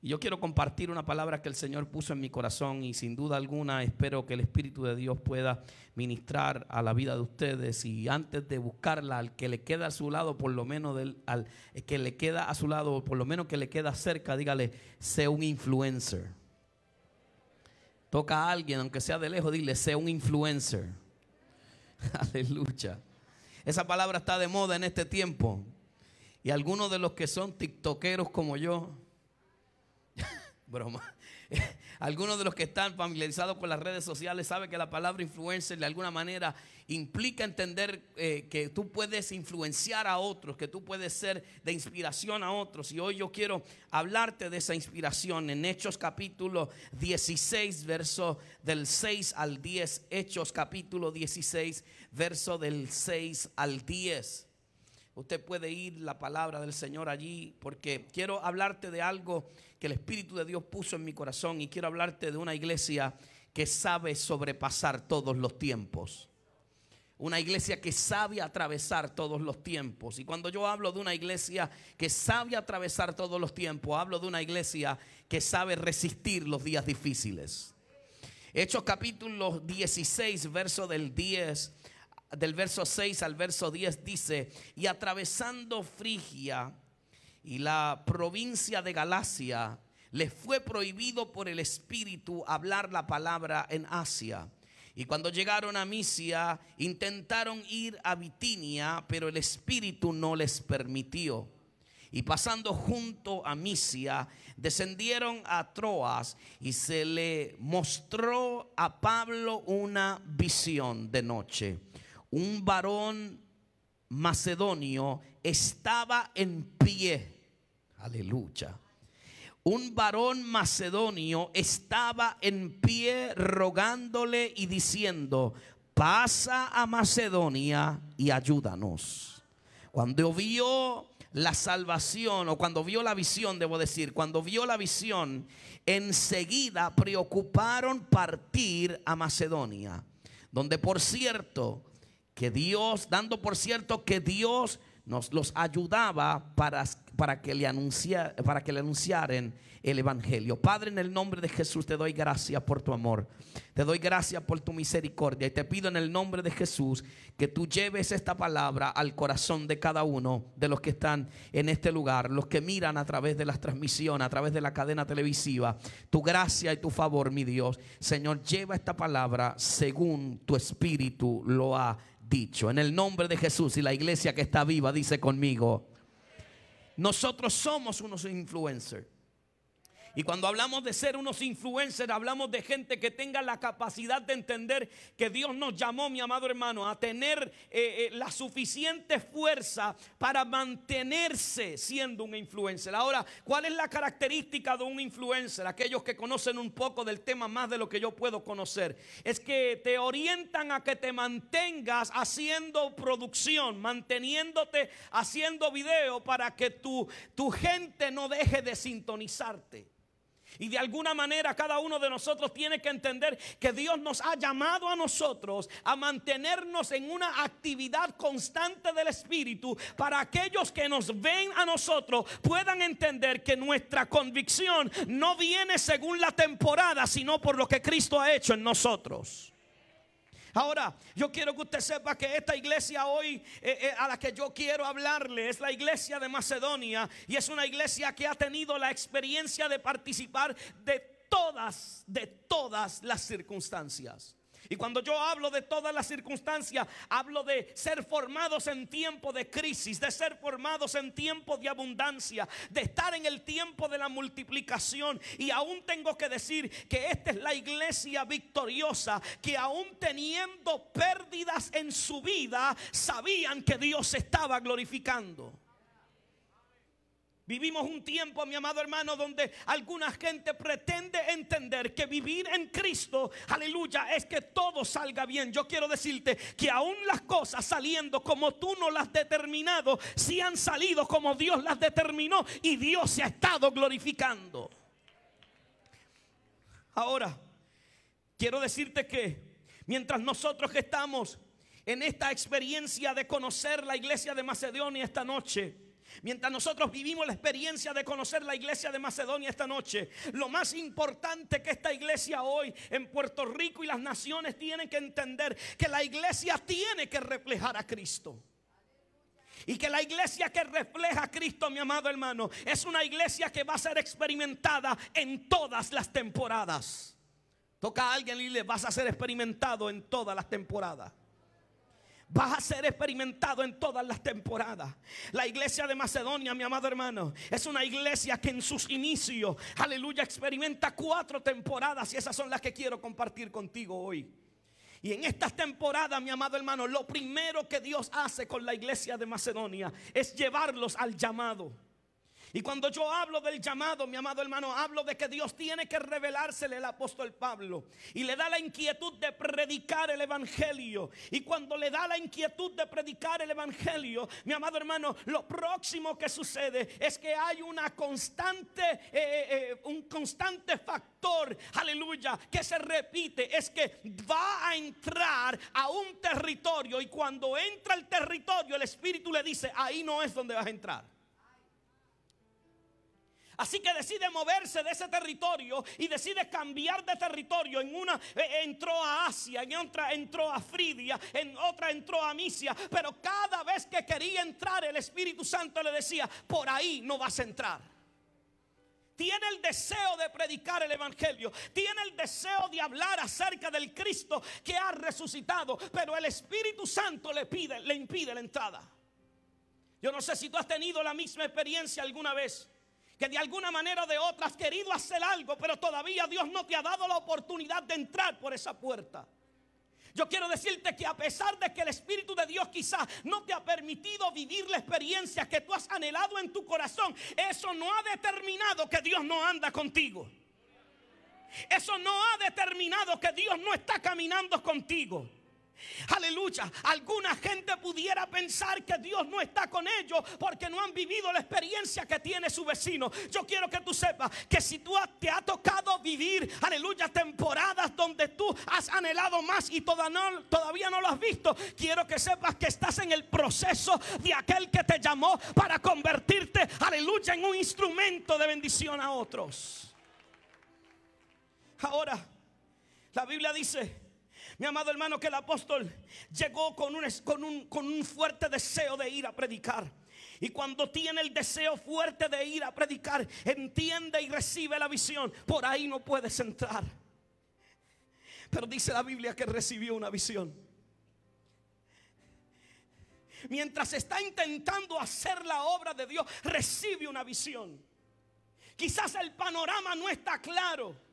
Y yo quiero compartir una palabra que el Señor puso en mi corazón y sin duda alguna espero que el Espíritu de Dios pueda ministrar a la vida de ustedes y antes de buscarla al que le queda a su lado, por lo menos al que le queda a su lado, por lo menos que le queda cerca, dígale, sé un influencer. Toca a alguien, aunque sea de lejos, dile, sé un influencer. Aleluya. Esa palabra está de moda en este tiempo. Y algunos de los que son tiktokeros como yo, broma, Algunos de los que están familiarizados con las redes sociales saben que la palabra influencer de alguna manera implica entender eh, que tú puedes influenciar a otros, que tú puedes ser de inspiración a otros. Y hoy yo quiero hablarte de esa inspiración en Hechos capítulo 16, verso del 6 al 10. Hechos capítulo 16, verso del 6 al 10. Usted puede ir la palabra del Señor allí porque quiero hablarte de algo que el Espíritu de Dios puso en mi corazón y quiero hablarte de una iglesia que sabe sobrepasar todos los tiempos. Una iglesia que sabe atravesar todos los tiempos. Y cuando yo hablo de una iglesia que sabe atravesar todos los tiempos, hablo de una iglesia que sabe resistir los días difíciles. Hechos capítulo 16, verso del 10, del verso 6 al verso 10 dice, y atravesando Frigia, y la provincia de Galacia les fue prohibido por el Espíritu hablar la palabra en Asia. Y cuando llegaron a Misia, intentaron ir a Bitinia, pero el Espíritu no les permitió. Y pasando junto a Misia, descendieron a Troas y se le mostró a Pablo una visión de noche. Un varón macedonio estaba en pie. Aleluya. Un varón macedonio estaba en pie rogándole y diciendo, pasa a Macedonia y ayúdanos. Cuando vio la salvación, o cuando vio la visión, debo decir, cuando vio la visión, enseguida preocuparon partir a Macedonia, donde por cierto, que Dios, dando por cierto que Dios nos los ayudaba para, para, que le anuncia, para que le anunciaren el Evangelio. Padre, en el nombre de Jesús te doy gracias por tu amor. Te doy gracias por tu misericordia. Y te pido en el nombre de Jesús que tú lleves esta palabra al corazón de cada uno de los que están en este lugar, los que miran a través de las transmisiones, a través de la cadena televisiva. Tu gracia y tu favor, mi Dios. Señor, lleva esta palabra según tu espíritu lo ha dicho. En el nombre de Jesús y la iglesia que está viva dice conmigo, nosotros somos unos influencers. Y cuando hablamos de ser unos influencers, hablamos de gente que tenga la capacidad de entender que Dios nos llamó, mi amado hermano, a tener eh, eh, la suficiente fuerza para mantenerse siendo un influencer. Ahora, ¿cuál es la característica de un influencer? Aquellos que conocen un poco del tema más de lo que yo puedo conocer. Es que te orientan a que te mantengas haciendo producción, manteniéndote haciendo video para que tu, tu gente no deje de sintonizarte. Y de alguna manera cada uno de nosotros tiene que entender que Dios nos ha llamado a nosotros a mantenernos en una actividad constante del Espíritu para aquellos que nos ven a nosotros puedan entender que nuestra convicción no viene según la temporada, sino por lo que Cristo ha hecho en nosotros. Ahora, yo quiero que usted sepa que esta iglesia hoy eh, eh, a la que yo quiero hablarle es la iglesia de Macedonia y es una iglesia que ha tenido la experiencia de participar de todas, de todas las circunstancias. Y cuando yo hablo de todas las circunstancias, hablo de ser formados en tiempo de crisis, de ser formados en tiempo de abundancia, de estar en el tiempo de la multiplicación. Y aún tengo que decir que esta es la iglesia victoriosa, que aún teniendo pérdidas en su vida, sabían que Dios estaba glorificando. Vivimos un tiempo, mi amado hermano, donde alguna gente pretende entender que vivir en Cristo, aleluya, es que todo salga bien. Yo quiero decirte que aún las cosas saliendo como tú no las has determinado, si han salido como Dios las determinó y Dios se ha estado glorificando. Ahora, quiero decirte que mientras nosotros que estamos en esta experiencia de conocer la iglesia de Macedonia esta noche, Mientras nosotros vivimos la experiencia de conocer la iglesia de Macedonia esta noche, lo más importante que esta iglesia hoy en Puerto Rico y las naciones tienen que entender que la iglesia tiene que reflejar a Cristo. Y que la iglesia que refleja a Cristo, mi amado hermano, es una iglesia que va a ser experimentada en todas las temporadas. Toca a alguien y le vas a ser experimentado en todas las temporadas. Vas a ser experimentado en todas las temporadas. La iglesia de Macedonia, mi amado hermano, es una iglesia que en sus inicios, aleluya, experimenta cuatro temporadas y esas son las que quiero compartir contigo hoy. Y en estas temporadas, mi amado hermano, lo primero que Dios hace con la iglesia de Macedonia es llevarlos al llamado. Y cuando yo hablo del llamado, mi amado hermano, hablo de que Dios tiene que revelársele al apóstol Pablo y le da la inquietud de predicar el evangelio. Y cuando le da la inquietud de predicar el evangelio, mi amado hermano, lo próximo que sucede es que hay una constante, eh, eh, un constante factor, aleluya, que se repite, es que va a entrar a un territorio y cuando entra al territorio, el Espíritu le dice, ahí no es donde vas a entrar. Así que decide moverse de ese territorio y decide cambiar de territorio. En una eh, entró a Asia, en otra entró a Fridia, en otra entró a Misia. Pero cada vez que quería entrar, el Espíritu Santo le decía, por ahí no vas a entrar. Tiene el deseo de predicar el Evangelio. Tiene el deseo de hablar acerca del Cristo que ha resucitado. Pero el Espíritu Santo le pide, le impide la entrada. Yo no sé si tú has tenido la misma experiencia alguna vez que de alguna manera o de otra has querido hacer algo, pero todavía Dios no te ha dado la oportunidad de entrar por esa puerta. Yo quiero decirte que a pesar de que el Espíritu de Dios quizás no te ha permitido vivir la experiencia que tú has anhelado en tu corazón, eso no ha determinado que Dios no anda contigo. Eso no ha determinado que Dios no está caminando contigo. Aleluya. Alguna gente pudiera pensar que Dios no está con ellos porque no han vivido la experiencia que tiene su vecino. Yo quiero que tú sepas que si tú te ha tocado vivir, aleluya, temporadas donde tú has anhelado más y todavía no lo has visto, quiero que sepas que estás en el proceso de aquel que te llamó para convertirte, aleluya, en un instrumento de bendición a otros. Ahora, la Biblia dice mi amado hermano, que el apóstol llegó con un, con, un, con un fuerte deseo de ir a predicar. Y cuando tiene el deseo fuerte de ir a predicar, entiende y recibe la visión. Por ahí no puedes entrar. Pero dice la Biblia que recibió una visión. Mientras está intentando hacer la obra de Dios, recibe una visión. Quizás el panorama no está claro.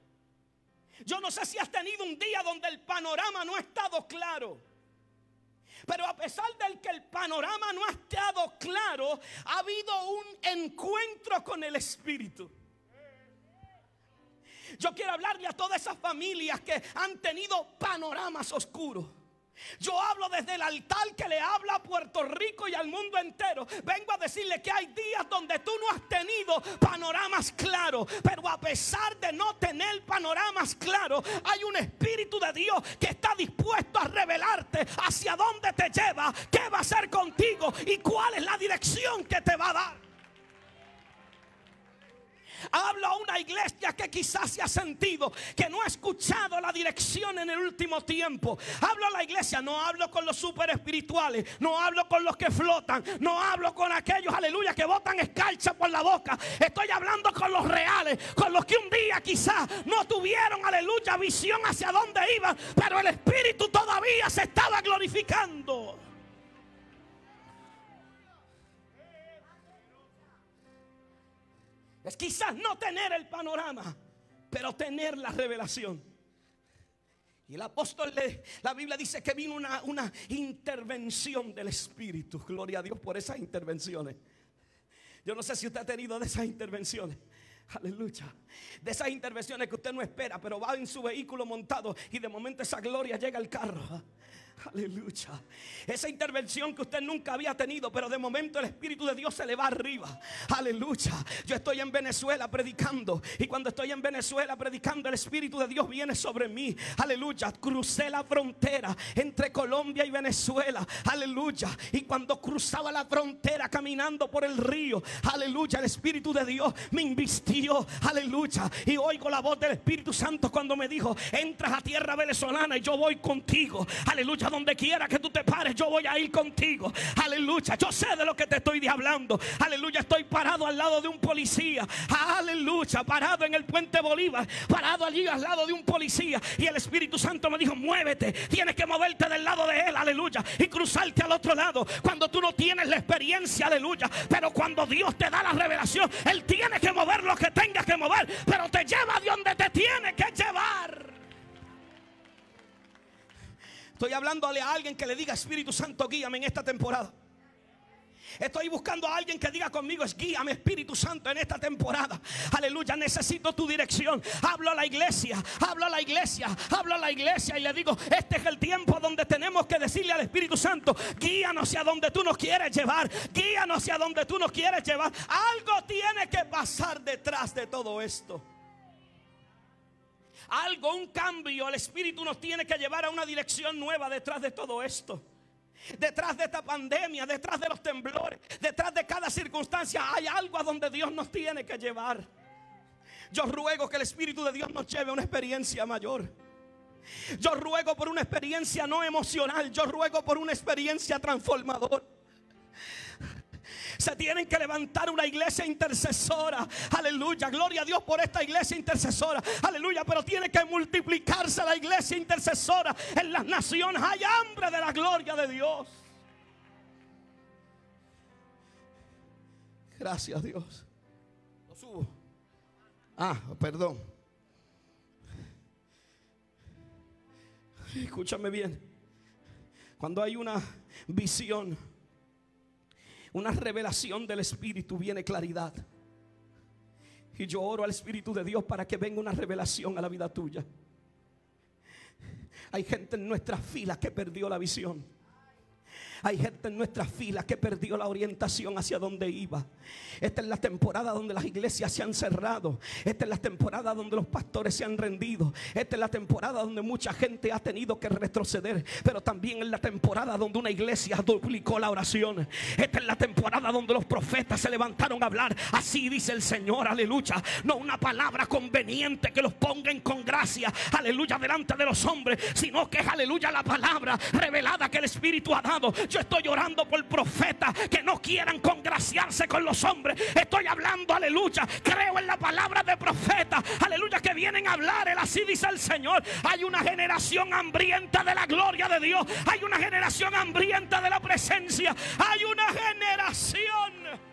Yo no sé si has tenido un día donde el panorama no ha estado claro. Pero a pesar del que el panorama no ha estado claro, ha habido un encuentro con el Espíritu. Yo quiero hablarle a todas esas familias que han tenido panoramas oscuros. Yo hablo desde el altar que le habla a Puerto Rico y al mundo entero. Vengo a decirle que hay días donde tú no has tenido panoramas claros. Pero a pesar de no tener panoramas claros, hay un Espíritu de Dios que está dispuesto a revelarte hacia dónde te lleva, qué va a hacer contigo y cuál es la dirección que te va a dar. Hablo a una iglesia que quizás se ha sentido que no ha escuchado la dirección en el último tiempo. Hablo a la iglesia, no hablo con los super espirituales, no hablo con los que flotan, no hablo con aquellos, aleluya, que botan escarcha por la boca. Estoy hablando con los reales, con los que un día quizás no tuvieron, aleluya, visión hacia dónde iban, pero el Espíritu todavía se estaba glorificando. Es quizás no tener el panorama, pero tener la revelación. Y el apóstol, le, la Biblia dice que vino una, una intervención del Espíritu. Gloria a Dios por esas intervenciones. Yo no sé si usted ha tenido de esas intervenciones. Aleluya. De esas intervenciones que usted no espera, pero va en su vehículo montado y de momento esa gloria llega al carro. Aleluya. Esa intervención que usted nunca había tenido, pero de momento el Espíritu de Dios se le va arriba. Aleluya. Yo estoy en Venezuela predicando. Y cuando estoy en Venezuela predicando, el Espíritu de Dios viene sobre mí. Aleluya. Crucé la frontera entre Colombia y Venezuela. Aleluya. Y cuando cruzaba la frontera caminando por el río. Aleluya. El Espíritu de Dios me invistió. Aleluya. Y oigo la voz del Espíritu Santo cuando me dijo, entras a tierra venezolana y yo voy contigo. Aleluya Donde quiera que tú te pares, yo voy a ir contigo. Aleluya, yo sé de lo que te estoy hablando. Aleluya, estoy parado al lado de un policía. Aleluya, parado en el puente Bolívar, parado allí al lado de un policía. Y el Espíritu Santo me dijo, muévete, tienes que moverte del lado de él, aleluya, y cruzarte al otro lado. Cuando tú no tienes la experiencia, aleluya, pero cuando Dios te da la revelación, Él tiene que mover lo que tenga que mover, pero te lleva de donde te tiene que llevar. Estoy hablándole a alguien que le diga, Espíritu Santo, guíame en esta temporada. Estoy buscando a alguien que diga conmigo, es guíame Espíritu Santo en esta temporada. Aleluya, necesito tu dirección. Hablo a la iglesia, hablo a la iglesia, hablo a la iglesia y le digo, este es el tiempo donde tenemos que decirle al Espíritu Santo, guíanos hacia donde tú nos quieres llevar, guíanos hacia donde tú nos quieres llevar. Algo tiene que pasar detrás de todo esto. Algo, un cambio, el Espíritu nos tiene que llevar a una dirección nueva detrás de todo esto. Detrás de esta pandemia, detrás de los temblores, detrás de cada circunstancia, hay algo a donde Dios nos tiene que llevar. Yo ruego que el Espíritu de Dios nos lleve a una experiencia mayor. Yo ruego por una experiencia no emocional, yo ruego por una experiencia transformadora. Se tienen que levantar una iglesia intercesora. Aleluya. Gloria a Dios por esta iglesia intercesora. Aleluya. Pero tiene que multiplicarse la iglesia intercesora en las naciones. Hay hambre de la gloria de Dios. Gracias Dios. Lo subo. Ah, perdón. Escúchame bien. Cuando hay una visión una revelación del Espíritu, viene claridad. Y yo oro al Espíritu de Dios para que venga una revelación a la vida tuya. Hay gente en nuestras filas que perdió la visión. Hay gente en nuestras filas que perdió la orientación hacia donde iba. Esta es la temporada donde las iglesias se han cerrado. Esta es la temporada donde los pastores se han rendido. Esta es la temporada donde mucha gente ha tenido que retroceder. Pero también es la temporada donde una iglesia duplicó la oración. Esta es la temporada donde los profetas se levantaron a hablar. Así dice el Señor, aleluya. No una palabra conveniente que los pongan con gracia, aleluya, delante de los hombres, sino que es, aleluya, la palabra revelada que el Espíritu ha dado. Yo estoy orando por profetas que no quieran congraciarse con los hombres. Estoy hablando, aleluya. Creo en la palabra de profeta, aleluya, que vienen a hablar. Él así dice el Señor. Hay una generación hambrienta de la gloria de Dios. Hay una generación hambrienta de la presencia. Hay una generación.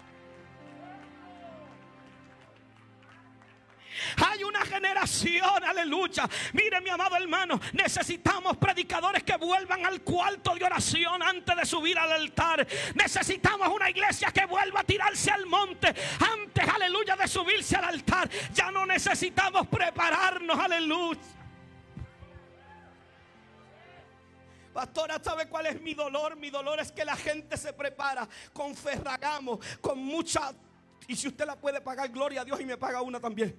Hay una generación, aleluya. Mire, mi amado hermano, necesitamos predicadores que vuelvan al cuarto de oración antes de subir al altar. Necesitamos una iglesia que vuelva a tirarse al monte antes, aleluya, de subirse al altar. Ya no necesitamos prepararnos, aleluya. Pastora, ¿sabe cuál es mi dolor? Mi dolor es que la gente se prepara con ferragamo, con mucha... Y si usted la puede pagar, gloria a Dios y me paga una también.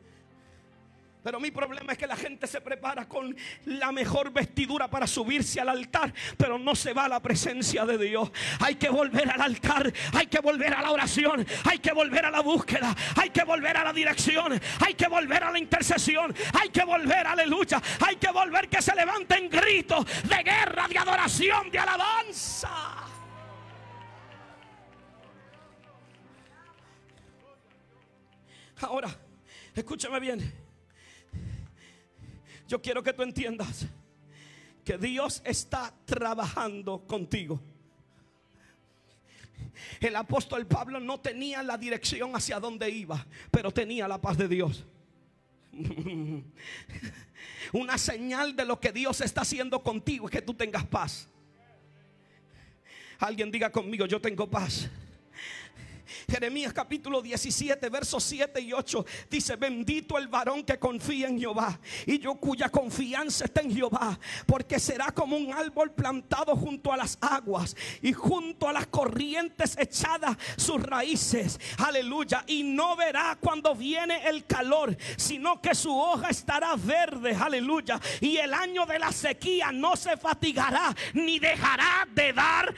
Pero mi problema es que la gente se prepara con la mejor vestidura para subirse al altar, pero no se va a la presencia de Dios. Hay que volver al altar, hay que volver a la oración, hay que volver a la búsqueda, hay que volver a la dirección, hay que volver a la intercesión, hay que volver, aleluya, hay que volver que se levanten gritos de guerra, de adoración, de alabanza. Ahora, escúchame bien. Yo quiero que tú entiendas que Dios está trabajando contigo. El apóstol Pablo no tenía la dirección hacia dónde iba, pero tenía la paz de Dios. Una señal de lo que Dios está haciendo contigo es que tú tengas paz. Alguien diga conmigo, yo tengo paz. Jeremías capítulo 17, versos 7 y 8 dice, bendito el varón que confía en Jehová y yo cuya confianza está en Jehová, porque será como un árbol plantado junto a las aguas y junto a las corrientes echadas sus raíces. Aleluya. Y no verá cuando viene el calor, sino que su hoja estará verde. Aleluya. Y el año de la sequía no se fatigará ni dejará de dar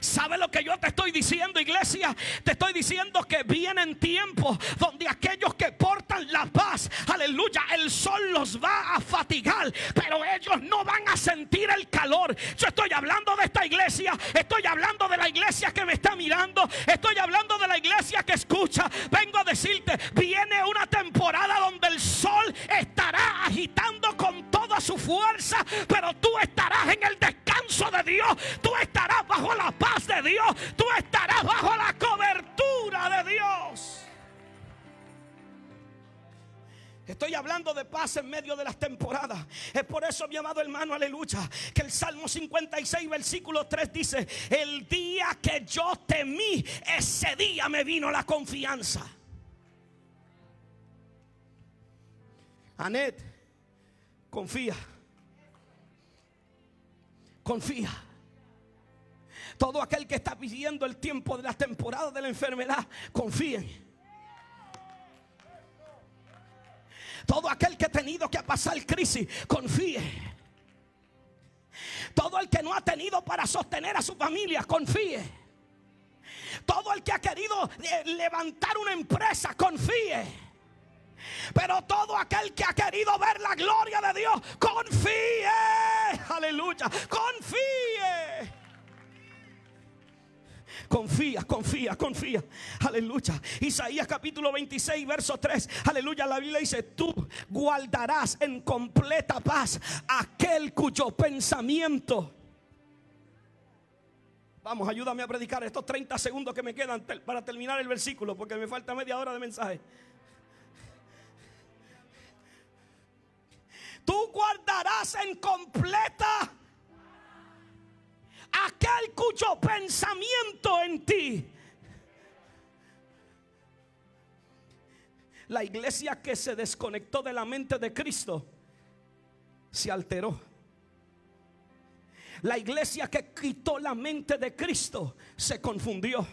¿Sabe lo que yo te estoy diciendo, iglesia? Te estoy diciendo que vienen tiempos donde aquellos que portan la paz, aleluya, el sol los va a fatigar, pero ellos no van a sentir el calor. Yo estoy hablando de esta iglesia, estoy hablando de la iglesia que me está mirando, estoy hablando de la iglesia que escucha. Vengo a decirte, viene una temporada donde el sol estará agitando con toda su fuerza, pero tú estarás en el descanso de Dios, tú estarás bajo la paz de Dios, tú estarás bajo la cobertura de Dios. Estoy hablando de paz en medio de las temporadas. Es por eso, mi amado hermano, aleluya, que el Salmo 56, versículo 3 dice, el día que yo temí, ese día me vino la confianza. Anet, confía. Confía. Todo aquel que está viviendo el tiempo de la temporada de la enfermedad, confíen. Todo aquel que ha tenido que pasar crisis, confíe. Todo el que no ha tenido para sostener a su familia, confíe. Todo el que ha querido eh, levantar una empresa, confíe. Pero todo aquel que ha querido ver la gloria de Dios, confíe. Aleluya, confíe. Confía, confía, confía. Aleluya. Isaías capítulo 26, verso 3. Aleluya. La Biblia dice, tú guardarás en completa paz aquel cuyo pensamiento. Vamos, ayúdame a predicar estos 30 segundos que me quedan para terminar el versículo, porque me falta media hora de mensaje. Tú guardarás en completa aquel cuyo pensamiento en ti. La iglesia que se desconectó de la mente de Cristo se alteró. La iglesia que quitó la mente de Cristo se confundió.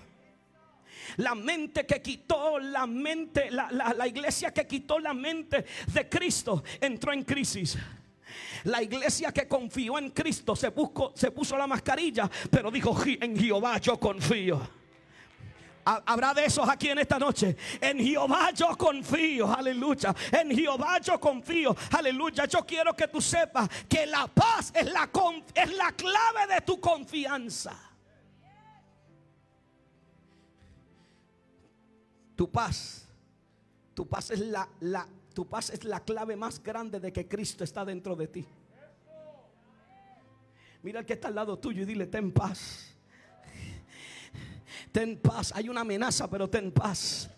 La mente que quitó la mente, la, la- la iglesia que quitó la mente de Cristo entró en crisis. La iglesia que confió en Cristo se, buscó, se puso la mascarilla, pero dijo, "Je- en Jehová yo confío. Ha- Habrá de esos aquí en esta noche. En Jehová yo confío, aleluya. En Jehová yo confío, aleluya. Yo quiero que tú sepas que la paz es la, es la clave de tu confianza. Tu paz, tu paz es la, la, tu paz es la clave más grande de que Cristo está dentro de ti. Mira el que está al lado tuyo y dile, ten paz. Ten paz. Hay una amenaza, pero ten paz.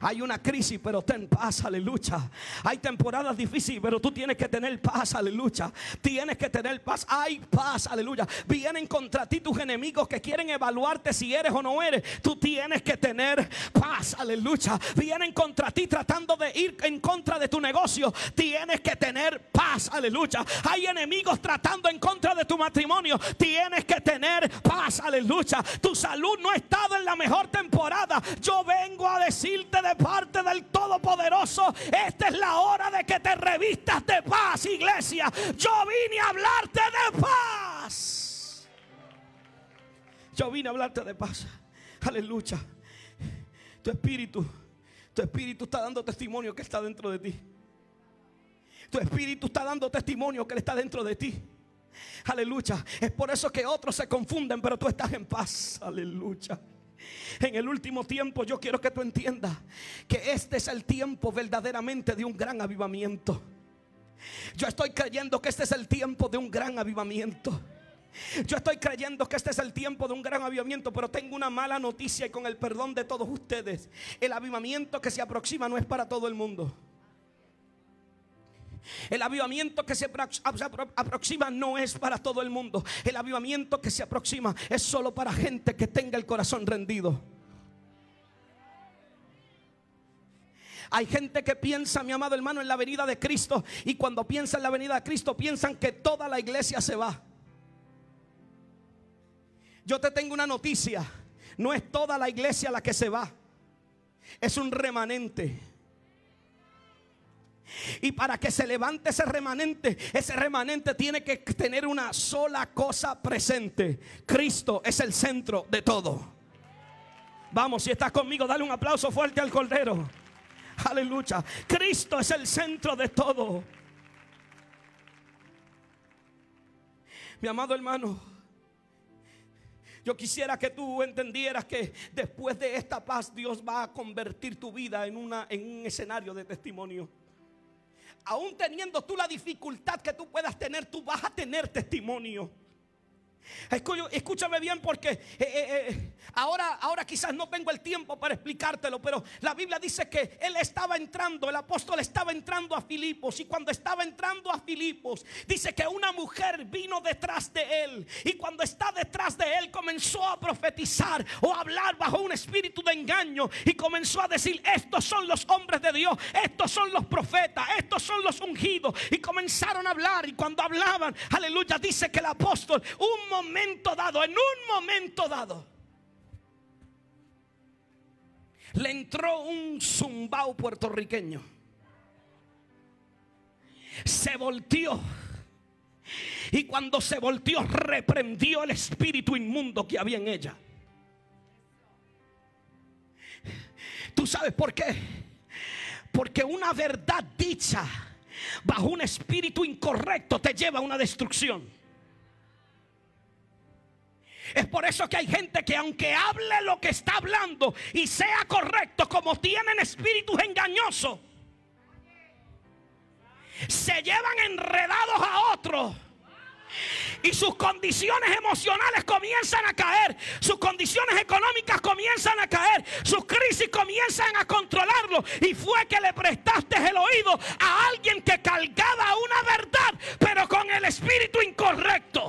Hay una crisis, pero ten paz, aleluya. Hay temporadas difíciles, pero tú tienes que tener paz, aleluya. Tienes que tener paz. Hay paz, aleluya. Vienen contra ti tus enemigos que quieren evaluarte si eres o no eres. Tú tienes que tener paz, aleluya. Vienen contra ti tratando ir en contra de tu negocio. Tienes que tener paz, aleluya. Hay enemigos tratando en contra de tu matrimonio. Tienes que tener paz, aleluya. Tu salud no ha estado en la mejor temporada. Yo vengo a decirte de parte del Todopoderoso, esta es la hora de que te revistas de paz, iglesia. Yo vine a hablarte de paz. Yo vine a hablarte de paz. Aleluya. Tu espíritu, tu espíritu está dando testimonio que está dentro de ti. Tu espíritu está dando testimonio que está dentro de ti. Aleluya. Es por eso que otros se confunden, pero tú estás en paz. Aleluya. En el último tiempo yo quiero que tú entiendas que este es el tiempo verdaderamente de un gran avivamiento. Yo estoy creyendo que este es el tiempo de un gran avivamiento. Yo estoy creyendo que este es el tiempo de un gran avivamiento, pero tengo una mala noticia y con el perdón de todos ustedes, el avivamiento que se aproxima no es para todo el mundo. El avivamiento que se apro- apro- aproxima no es para todo el mundo. El avivamiento que se aproxima es solo para gente que tenga el corazón rendido. Hay gente que piensa, mi amado hermano, en la venida de Cristo. Y cuando piensa en la venida de Cristo, piensan que toda la iglesia se va. Yo te tengo una noticia. No es toda la iglesia la que se va. Es un remanente. Y para que se levante ese remanente, ese remanente tiene que tener una sola cosa presente. Cristo es el centro de todo. Vamos, si estás conmigo, dale un aplauso fuerte al Cordero. Aleluya. Cristo es el centro de todo. Mi amado hermano, yo quisiera que tú entendieras que después de esta paz Dios va a convertir tu vida en, una, en un escenario de testimonio. Aún teniendo tú la dificultad que tú puedas tener, tú vas a tener testimonio. Escú- Escúchame bien porque eh, eh, eh, ahora, ahora quizás no tengo el tiempo para explicártelo, pero la Biblia dice que él estaba entrando, el apóstol estaba entrando a Filipos y cuando estaba entrando a Filipos dice que una mujer vino detrás de él y cuando está detrás de él comenzó a profetizar o a hablar bajo un espíritu de engaño y comenzó a decir, estos son los hombres de Dios, estos son los profetas, estos son los ungidos y comenzaron a hablar y cuando hablaban, aleluya, dice que el apóstol un momento dado, en un momento dado, le entró un zumbao puertorriqueño. Se volteó. Y cuando se volteó, reprendió el espíritu inmundo que había en ella. ¿Tú sabes por qué? Porque una verdad dicha bajo un espíritu incorrecto te lleva a una destrucción. Es por eso que hay gente que aunque hable lo que está hablando y sea correcto, como tienen espíritus engañosos, se llevan enredados a otros. Y sus condiciones emocionales comienzan a caer, sus condiciones económicas comienzan a caer, sus crisis comienzan a controlarlo. Y fue que le prestaste el oído a alguien que cargaba una verdad, pero con el espíritu incorrecto.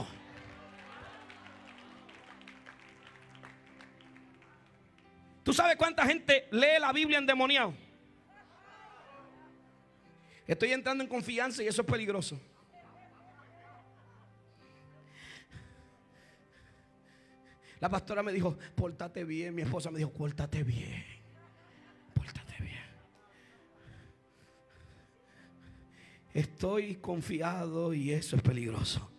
Sabes cuánta gente lee la Biblia endemoniado? Estoy entrando en confianza y eso es peligroso. La pastora me dijo, pórtate bien. Mi esposa me dijo, pórtate bien. Pórtate bien. Estoy confiado y eso es peligroso.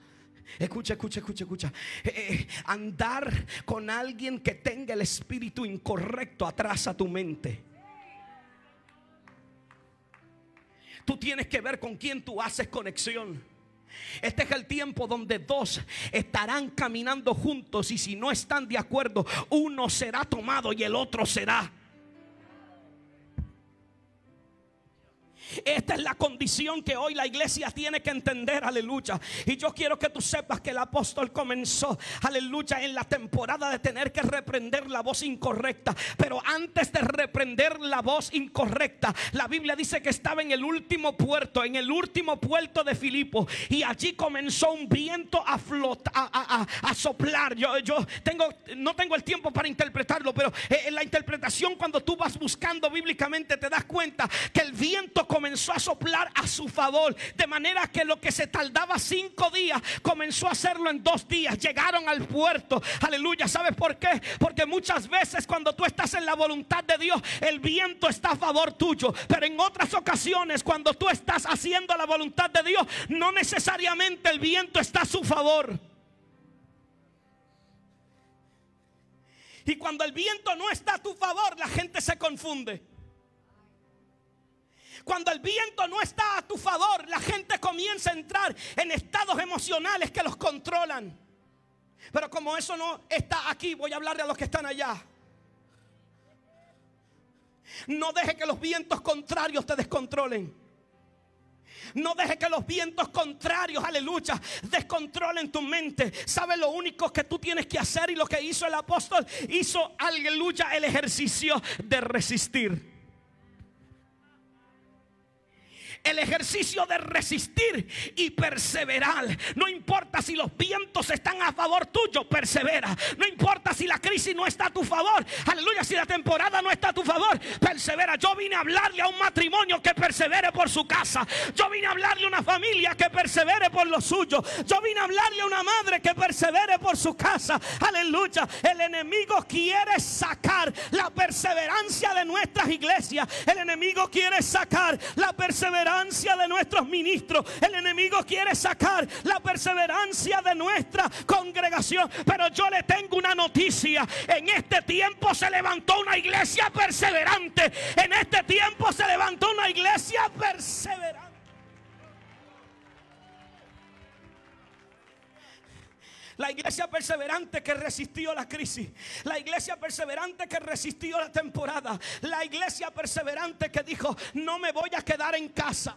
Escucha, escucha, escucha, escucha. Eh, eh, andar con alguien que tenga el espíritu incorrecto atrasa tu mente. Tú tienes que ver con quién tú haces conexión. Este es el tiempo donde dos estarán caminando juntos y si no están de acuerdo, uno será tomado y el otro será. Esta es la condición que hoy la iglesia tiene que entender, aleluya. Y yo quiero que tú sepas que el apóstol comenzó, aleluya, en la temporada de tener que reprender la voz incorrecta. Pero antes de reprender la voz incorrecta, la Biblia dice que estaba en el último puerto, en el último puerto de Filipo. Y allí comenzó un viento a flotar, a, a- soplar. Yo, yo tengo, no tengo el tiempo para interpretarlo, pero eh, en la interpretación cuando tú vas buscando bíblicamente te das cuenta que el viento comenzó a soplar a su favor. De manera que lo que se tardaba cinco días comenzó a hacerlo en dos días. Llegaron al puerto. Aleluya. ¿Sabes por qué? Porque muchas veces cuando tú estás en la voluntad de Dios, el viento está a favor tuyo. Pero en otras ocasiones, cuando tú estás haciendo la voluntad de Dios, no necesariamente el viento está a su favor. Y cuando el viento no está a tu favor, la gente se confunde. Cuando el viento no está a tu favor, la gente comienza a entrar en estados emocionales que los controlan. Pero como eso no está aquí, voy a hablarle a los que están allá. No deje que los vientos contrarios te descontrolen. No deje que los vientos contrarios, aleluya, descontrolen tu mente. ¿Sabe lo único que tú tienes que hacer? Y lo que hizo el apóstol, hizo, aleluya, el ejercicio de resistir. El ejercicio de resistir y perseverar. No importa si los vientos están a favor tuyo, persevera. No importa si la crisis no está a tu favor. Aleluya, si la temporada no está a tu favor, persevera. Yo vine a hablarle a un matrimonio que persevere por su casa. Yo vine a hablarle a una familia que persevere por lo suyo. Yo vine a hablarle a una madre que persevere por su casa. Aleluya. El enemigo quiere sacar la perseverancia de nuestras iglesias. El enemigo quiere sacar la perseverancia de nuestros ministros. El enemigo quiere sacar la perseverancia de nuestra congregación. Pero yo le tengo una noticia. En este tiempo se levantó una iglesia perseverante. En este tiempo se levantó una iglesia perseverante. La iglesia perseverante que resistió la crisis. La iglesia perseverante que resistió la temporada. La iglesia perseverante que dijo, no me voy a quedar en casa.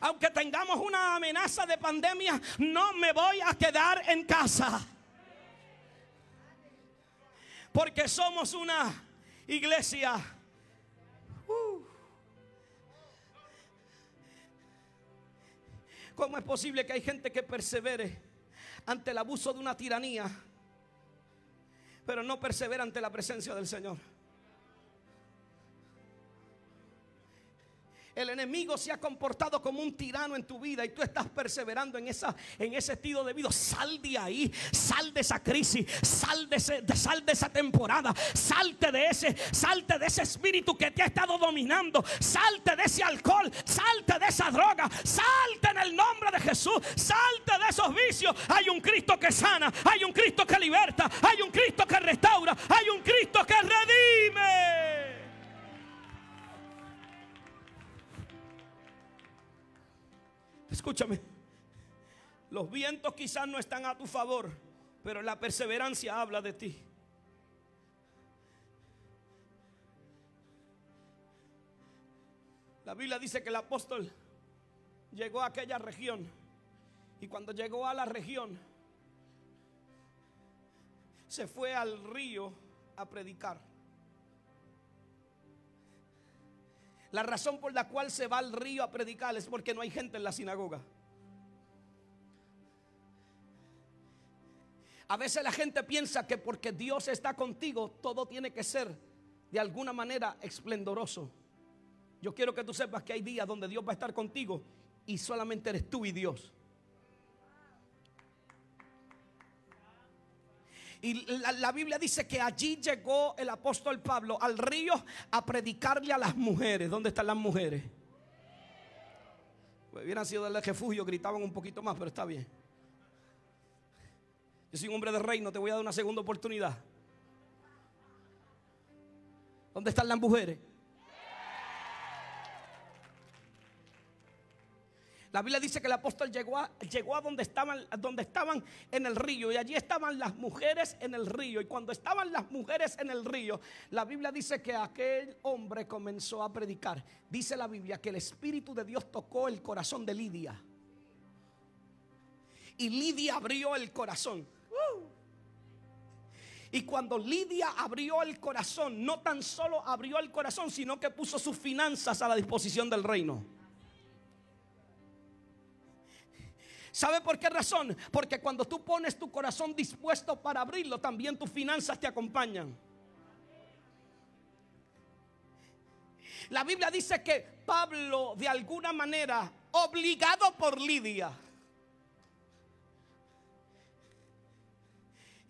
Aunque tengamos una amenaza de pandemia, no me voy a quedar en casa. Porque somos una iglesia. ¿Cómo es posible que hay gente que persevere ante el abuso de una tiranía, pero no persevera ante la presencia del Señor? El enemigo se ha comportado como un tirano en tu vida y tú estás perseverando en, esa, en ese estilo de vida. Sal de ahí, sal de esa crisis, sal de, ese- sal de esa temporada, salte de ese, salte de ese espíritu que te ha estado dominando, salte de ese alcohol, salte de esa droga, salte en el nombre de Jesús, salte de esos vicios. Hay un Cristo que sana, hay un Cristo que liberta, hay un Cristo que restaura, hay un Cristo que redime. Escúchame. Los vientos quizás no están a tu favor, pero la perseverancia habla de ti. La Biblia dice que el apóstol llegó a aquella región y cuando llegó a la región se fue al río a predicar. La razón por la cual se va al río a predicar es porque no hay gente en la sinagoga. A veces la gente piensa que porque Dios está contigo, todo tiene que ser de alguna manera esplendoroso. Yo quiero que tú sepas que hay días donde Dios va a estar contigo y solamente eres tú y Dios. Y la, Biblia dice que allí llegó el apóstol Pablo al río a predicarle a las mujeres. ¿Dónde están las mujeres? Pues hubieran sido del refugio, gritaban un poquito más, pero está bien. Yo soy un hombre de reino, te voy a dar una segunda oportunidad. ¿Dónde están las mujeres? La Biblia dice que el apóstol llegó a, llegó a donde, estaban, donde estaban en el río y allí estaban las mujeres en el río. Y cuando estaban las mujeres en el río, la Biblia dice que aquel hombre comenzó a predicar. Dice la Biblia que el Espíritu de Dios tocó el corazón de Lidia. Y Lidia abrió el corazón. Y cuando Lidia abrió el corazón, no tan solo abrió el corazón, sino que puso sus finanzas a la disposición del reino. ¿Sabe por qué razón? Porque cuando tú pones tu corazón dispuesto para abrirlo, también tus finanzas te acompañan. La Biblia dice que Pablo, de alguna manera, obligado por Lidia,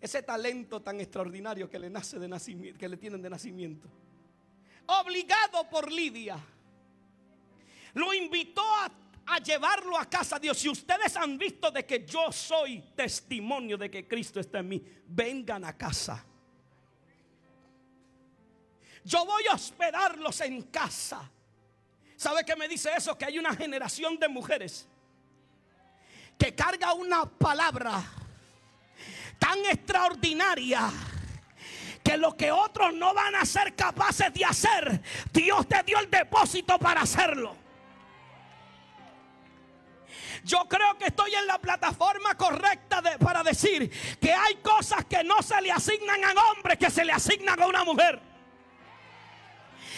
ese talento tan extraordinario que le nace de nacimiento, que le tienen de nacimiento, obligado por Lidia, lo invitó a, a llevarlo a casa. Dios, si ustedes han visto de que yo soy testimonio de que Cristo está en mí, vengan a casa. Yo voy a hospedarlos en casa. ¿Sabe qué me dice eso? Que hay una generación de mujeres que carga una palabra tan extraordinaria que lo que otros no van a ser capaces de hacer, Dios te dio el depósito para hacerlo. Yo creo que estoy en la plataforma correcta para decir que hay cosas que no se le asignan a hombres, que se le asignan a una mujer.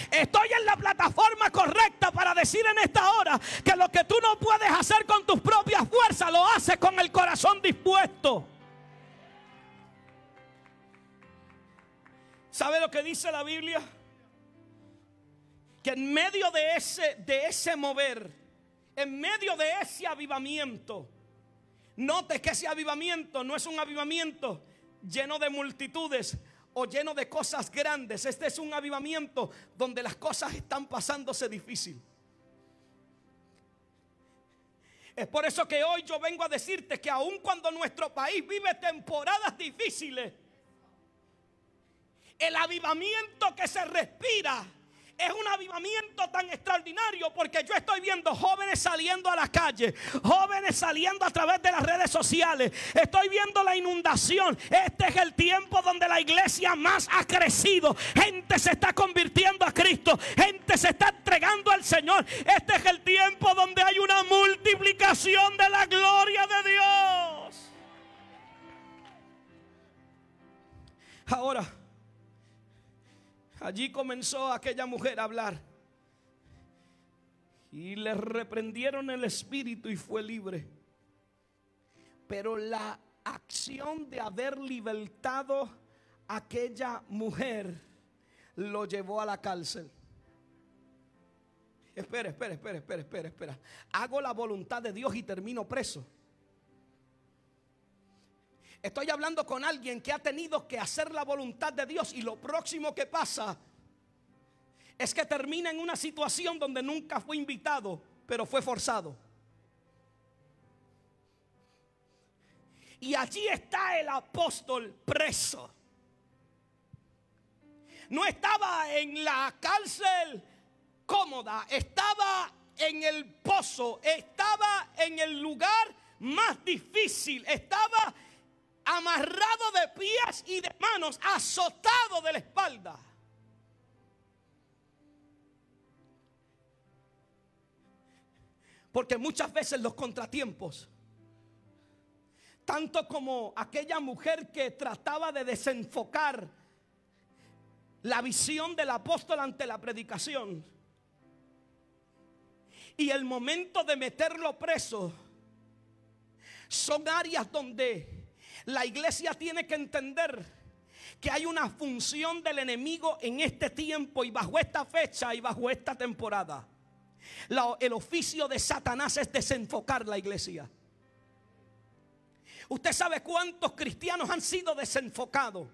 Estoy en la plataforma correcta para decir en esta hora que lo que tú no puedes hacer con tus propias fuerzas, lo haces con el corazón dispuesto. ¿Sabe lo que dice la Biblia? Que en medio de ese, de ese mover, en medio de ese avivamiento, note que ese avivamiento no es un avivamiento lleno de multitudes o lleno de cosas grandes. Este es un avivamiento donde las cosas están pasándose difícil. Es por eso que hoy yo vengo a decirte que aun cuando nuestro país vive temporadas difíciles, el avivamiento que se respira es un avivamiento tan extraordinario porque yo estoy viendo jóvenes saliendo a la calle, jóvenes saliendo a través de las redes sociales. Estoy viendo la inundación. Este es el tiempo donde la iglesia más ha crecido. Gente se está convirtiendo a Cristo. Gente se está entregando al Señor. Este es el tiempo donde hay una multiplicación de la gloria de Dios. Ahora, Allí comenzó aquella mujer a hablar. Y le reprendieron el espíritu y fue libre. Pero la acción de haber libertado a aquella mujer lo llevó a la cárcel. Espera, espera, espera, espera, espera, espera. Hago la voluntad de Dios y termino preso. Estoy hablando con alguien que ha tenido que hacer la voluntad de Dios y lo próximo que pasa es que termina en una situación donde nunca fue invitado, pero fue forzado. Y allí está el apóstol preso. No estaba en la cárcel cómoda, estaba en el pozo, estaba en el lugar más difícil, estaba amarrado de pies y de manos, azotado de la espalda. Porque muchas veces los contratiempos, tanto como aquella mujer que trataba de desenfocar la visión del apóstol ante la predicación, y el momento de meterlo preso, son áreas donde la iglesia tiene que entender que hay una función del enemigo en este tiempo y bajo esta fecha y bajo esta temporada. el oficio de Satanás es desenfocar la iglesia. Usted sabe cuántos cristianos han sido desenfocados.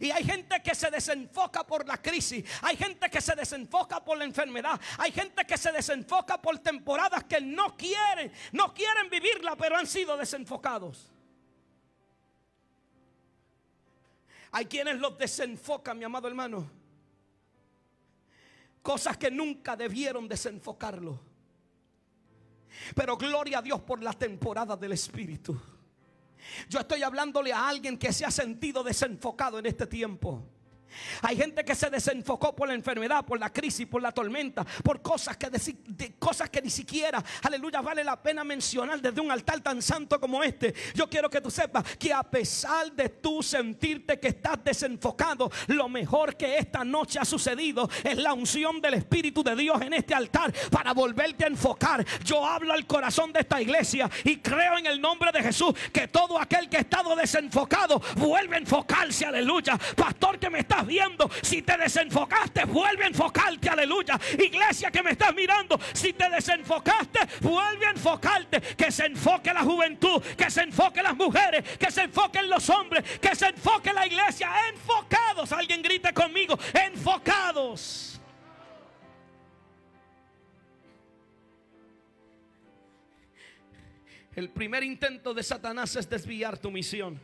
Y hay gente que se desenfoca por la crisis. Hay gente que se desenfoca por la enfermedad. Hay gente que se desenfoca por temporadas que no quieren, no quieren vivirla, pero han sido desenfocados. Hay quienes los desenfocan, mi amado hermano. Cosas que nunca debieron desenfocarlo. Pero gloria a Dios por la temporada del Espíritu. Yo estoy hablándole a alguien que se ha sentido desenfocado en este tiempo. Hay gente que se desenfocó por la enfermedad, por la crisis, por la tormenta, por cosas que, de, cosas que ni siquiera, aleluya, vale la pena mencionar desde un altar tan santo como este. Yo quiero que tú sepas que a pesar de tú sentirte que estás desenfocado, lo mejor que esta noche ha sucedido es la unción del Espíritu de Dios en este altar para volverte a enfocar. Yo hablo al corazón de esta iglesia y creo en el nombre de Jesús que todo aquel que ha estado desenfocado vuelve a enfocarse, aleluya. Pastor que me está viendo, si te desenfocaste, vuelve a enfocarte, aleluya. Iglesia que me estás mirando, si te desenfocaste, vuelve a enfocarte. Que se enfoque la juventud, que se enfoque las mujeres, que se enfoquen los hombres, que se enfoque la iglesia. Enfocados, alguien grite conmigo, enfocados. El primer intento de Satanás es desviar tu misión.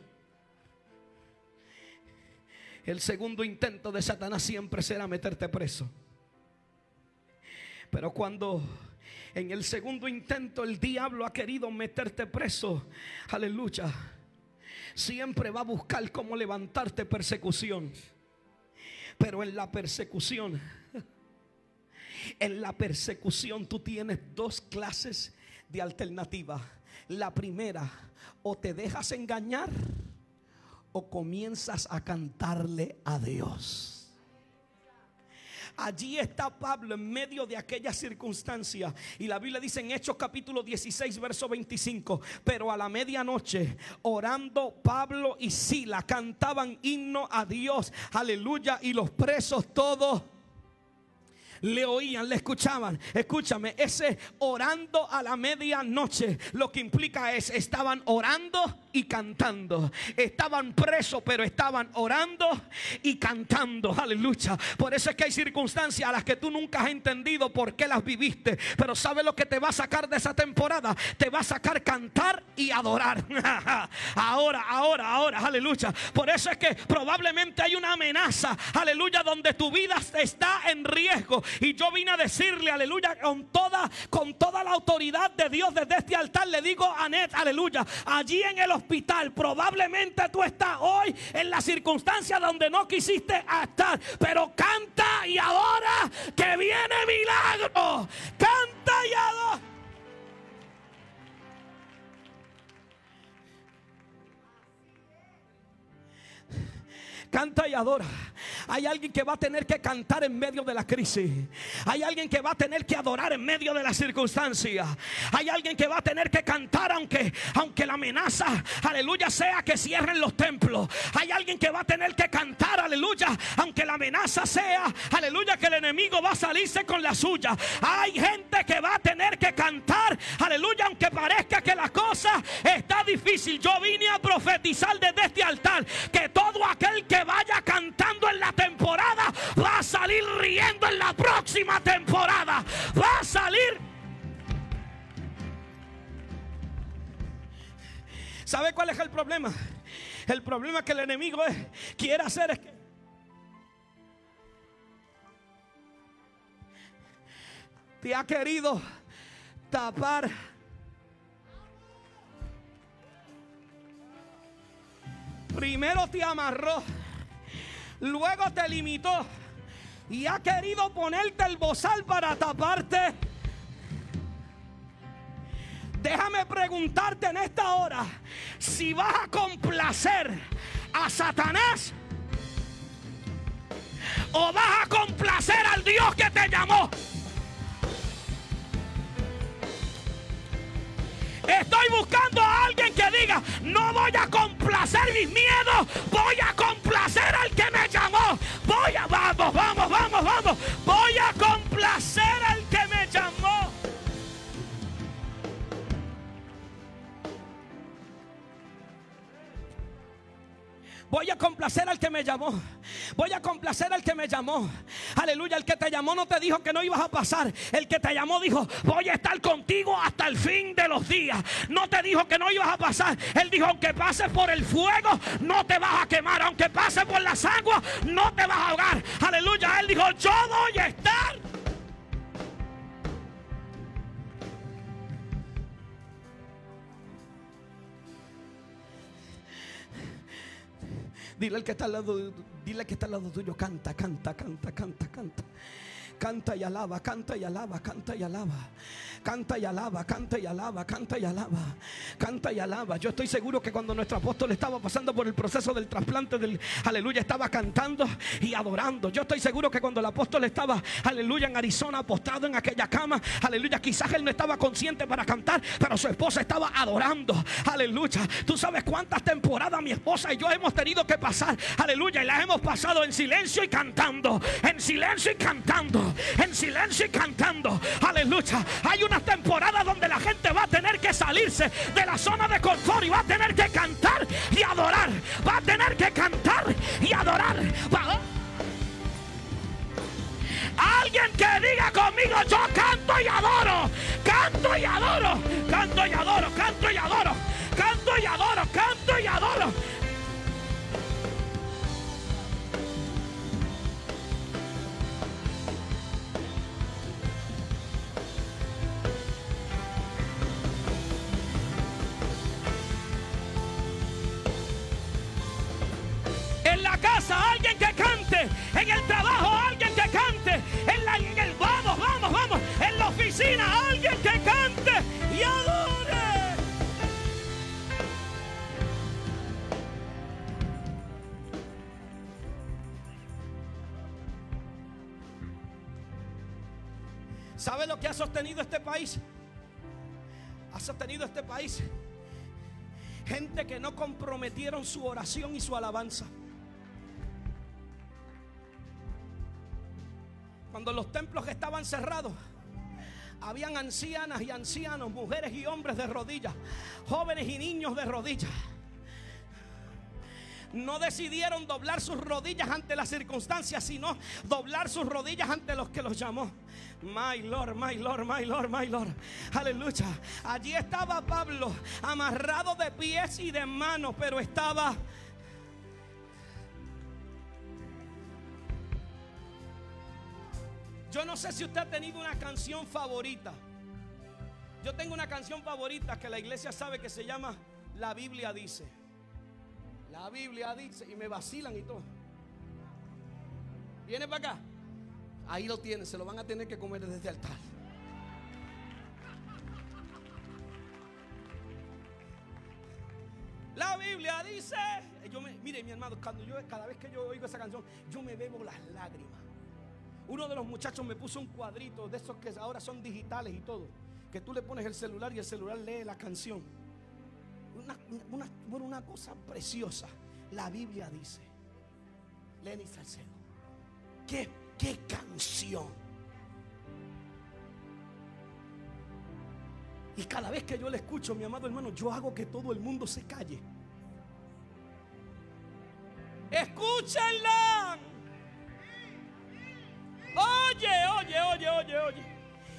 El segundo intento de Satanás siempre será meterte preso. Pero cuando en el segundo intento el diablo ha querido meterte preso, aleluya, siempre va a buscar cómo levantarte persecución. Pero en la persecución, en la persecución tú tienes dos clases de alternativa. La primera, o te dejas engañar o comienzas a cantarle a Dios. Allí está Pablo en medio de aquella circunstancia. Y la Biblia dice en Hechos capítulo 16, verso 25. Pero a la medianoche, orando Pablo y Sila, cantaban himno a Dios. Aleluya. Y los presos todos le oían, le escuchaban. Escúchame, ese orando a la medianoche lo que implica es estaban orando y cantando. Estaban presos, pero estaban orando y cantando. Aleluya. Por eso es que hay circunstancias a las que tú nunca has entendido por qué las viviste. Pero ¿sabe lo que te va a sacar de esa temporada? Te va a sacar cantar y adorar. ahora, ahora, ahora. Aleluya. Por eso es que probablemente hay una amenaza. Aleluya. Donde tu vida está en riesgo. Y yo vine a decirle, aleluya, con toda, con toda la autoridad de Dios desde este altar, le digo a Anet, aleluya, allí en el hospital, probablemente tú estás hoy en la circunstancia donde no quisiste estar, pero canta y adora que viene milagro. Canta y adora. Canta y adora. Hay alguien que va a tener que cantar en medio de la crisis. Hay alguien que va a tener que adorar en medio de la circunstancia. Hay alguien que va a tener que cantar aunque, aunque la amenaza, aleluya, sea que cierren los templos. Hay alguien que va a tener que cantar, aleluya, aunque la amenaza sea, aleluya, que el enemigo va a salirse con la suya. Hay gente que va a tener que cantar, aleluya, aunque parezca que la cosa está difícil. Yo vine a profetizar desde este altar que todo aquel que vaya cantando en la temporada va a salir riendo en la próxima temporada. Va a salir. ¿Sabe cuál es el problema? El problema que el enemigo es, quiere hacer es que te ha querido tapar. Primero te amarró, luego te limitó y ha querido ponerte el bozal para taparte. Déjame preguntarte en esta hora si vas a complacer a Satanás o vas a complacer al Dios que te llamó. Estoy buscando a alguien que diga, no voy a complacer mis miedos, voy a complacer al que me llamó. Voy a, vamos, vamos, vamos, vamos. Voy a complacer al que me llamó. Voy a complacer al que me llamó. Voy a complacer al que me llamó. Aleluya. El que te llamó no te dijo que no ibas a pasar. El que te llamó dijo, voy a estar contigo hasta el fin de los días. No te dijo que no ibas a pasar. Él dijo, aunque pases por el fuego, no te vas a quemar. Aunque pases por las aguas, no te vas a ahogar. Aleluya. Él dijo, yo voy a estar. Dile al que está al lado, dile al que está al lado tuyo, canta, canta, canta, canta, canta. Canta y alaba, canta y alaba, canta y alaba. Canta y alaba, canta y alaba, canta y alaba. Canta y alaba. Yo estoy seguro que cuando nuestro apóstol estaba pasando por el proceso del trasplante del aleluya, estaba cantando y adorando. Yo estoy seguro que cuando el apóstol estaba, aleluya, en Arizona, apostado en aquella cama, aleluya, quizás él no estaba consciente para cantar, pero su esposa estaba adorando. Aleluya. Tú sabes cuántas temporadas mi esposa y yo hemos tenido que pasar. Aleluya. Y las hemos pasado en silencio y cantando. En silencio y cantando. En silencio y cantando. Aleluya. Hay unas temporadas donde la gente va a tener que salirse de la zona de confort y va a tener que cantar y adorar. Va a tener que cantar y adorar. Va- Alguien que diga conmigo, yo canto y adoro, canto y adoro, canto y adoro, canto y adoro, canto y adoro, canto y adoro. La casa alguien que cante, en el trabajo alguien que cante, en, en el vamos, vamos, vamos, en la oficina alguien que cante y adore. ¿Sabe lo que ha sostenido este país? Ha sostenido este país gente que no comprometieron su oración y su alabanza. Cuando los templos estaban cerrados, habían ancianas y ancianos, mujeres y hombres de rodillas, jóvenes y niños de rodillas. No decidieron doblar sus rodillas ante las circunstancias, sino doblar sus rodillas ante los que los llamó. My Lord, my Lord, my Lord, my Lord. Aleluya. Allí estaba Pablo, amarrado de pies y de manos, pero estaba Yo no sé si usted ha tenido una canción favorita. Yo tengo una canción favorita que la iglesia sabe que se llama La Biblia dice. La Biblia dice y me vacilan y todo. Viene para acá. Ahí lo tiene, se lo van a tener que comer desde el altar. La Biblia dice, yo me, mire mi hermano, cuando yo cada vez que yo oigo esa canción, yo me bebo las lágrimas. Uno de los muchachos me puso un cuadrito de esos que ahora son digitales y todo. Que tú le pones el celular y el celular lee la canción. Una, una, bueno, una cosa preciosa. La Biblia dice. Lenny Salcedo. ¿Qué, qué canción. Y cada vez que yo le escucho, mi amado hermano, yo hago que todo el mundo se calle. Escúchenla. Oye, oye, oye, oye, oye.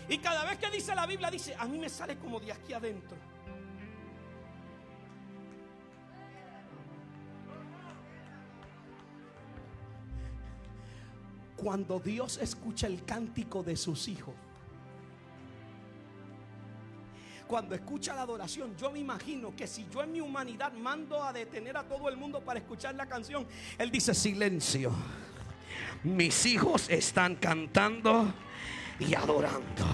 Y cada vez que dice la Biblia, dice, a mí me sale como de aquí adentro. Cuando Dios escucha el cántico de sus hijos, cuando escucha la adoración, yo me imagino que si yo en mi humanidad mando a detener a todo el mundo para escuchar la canción, Él dice silencio mis hijos están cantando y adorando.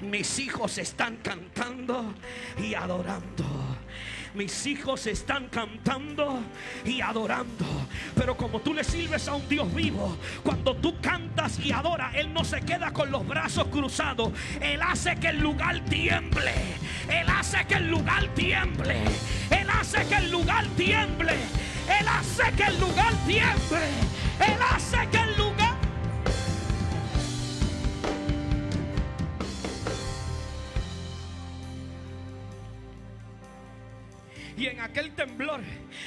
Mis hijos están cantando y adorando. Mis hijos están cantando y adorando. Pero como tú le sirves a un Dios vivo, cuando tú cantas y adoras, Él no se queda con los brazos cruzados. Él hace que el lugar tiemble. Él hace que el lugar tiemble. Él hace que el lugar tiemble. Él hace que el lugar tiemble. Él hace que el lugar... Y en aquel temblor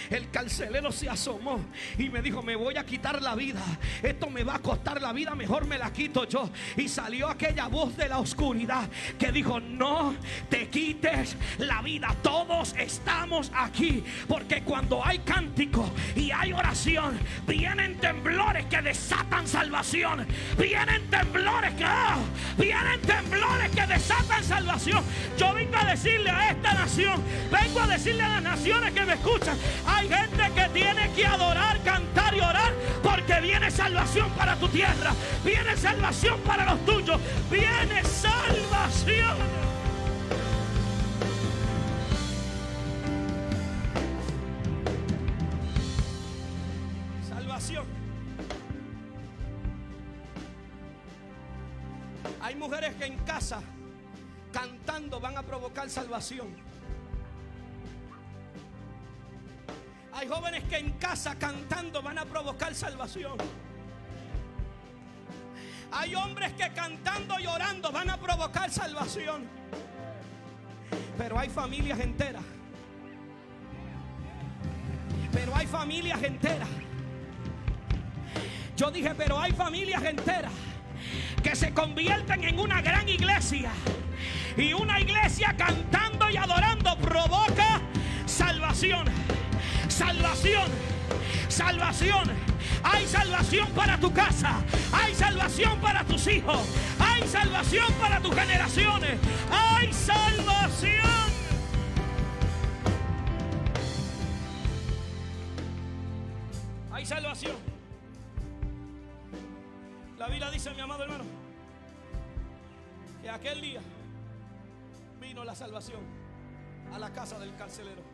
el carcelero se asomó y me dijo, me voy a quitar la vida. Esto me va a costar la vida, mejor me la quito yo. Y salió aquella voz de la oscuridad que dijo, no te quites la vida. Todos estamos aquí. Porque cuando hay cántico y hay oración, vienen temblores que desatan salvación. Vienen temblores que, oh, vienen temblores que desatan salvación. Yo vengo a decirle a esta nación, vengo a decirle a las naciones que me escuchan, hay gente que tiene que adorar, cantar y orar porque viene salvación para tu tierra, viene salvación para los tuyos, viene salvación. Hay mujeres que en casa cantando van a provocar salvación. Hay jóvenes que en casa cantando van a provocar salvación. Hay hombres que cantando y orando van a provocar salvación. Pero hay familias enteras. Pero hay familias enteras. Yo dije, pero hay familias enteras que se convierten en una gran iglesia. Y una iglesia cantando y adorando provoca salvación. Salvación. Salvación. Hay salvación para tu casa. Hay salvación para tus hijos. Hay salvación para tus generaciones. Hay salvación. Hay salvación. La Biblia dice, mi amado hermano, que aquel día vino la salvación a la casa del carcelero.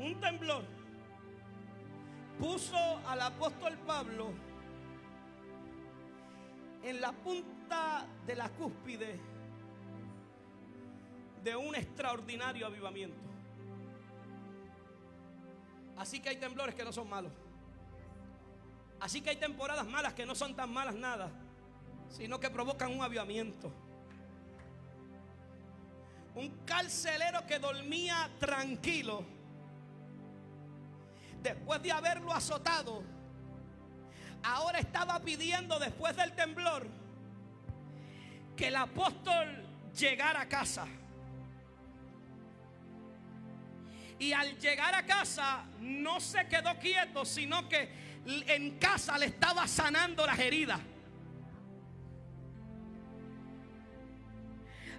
Un temblor puso al apóstol Pablo en la punta de la cúspide de un extraordinario avivamiento. Así que hay temblores que no son malos. Así que hay temporadas malas que no son tan malas nada, sino que provocan un avivamiento. Un carcelero que dormía tranquilo, después de haberlo azotado, ahora estaba pidiendo después del temblor que el apóstol llegara a casa. Y al llegar a casa no se quedó quieto, sino que en casa le estaba sanando las heridas.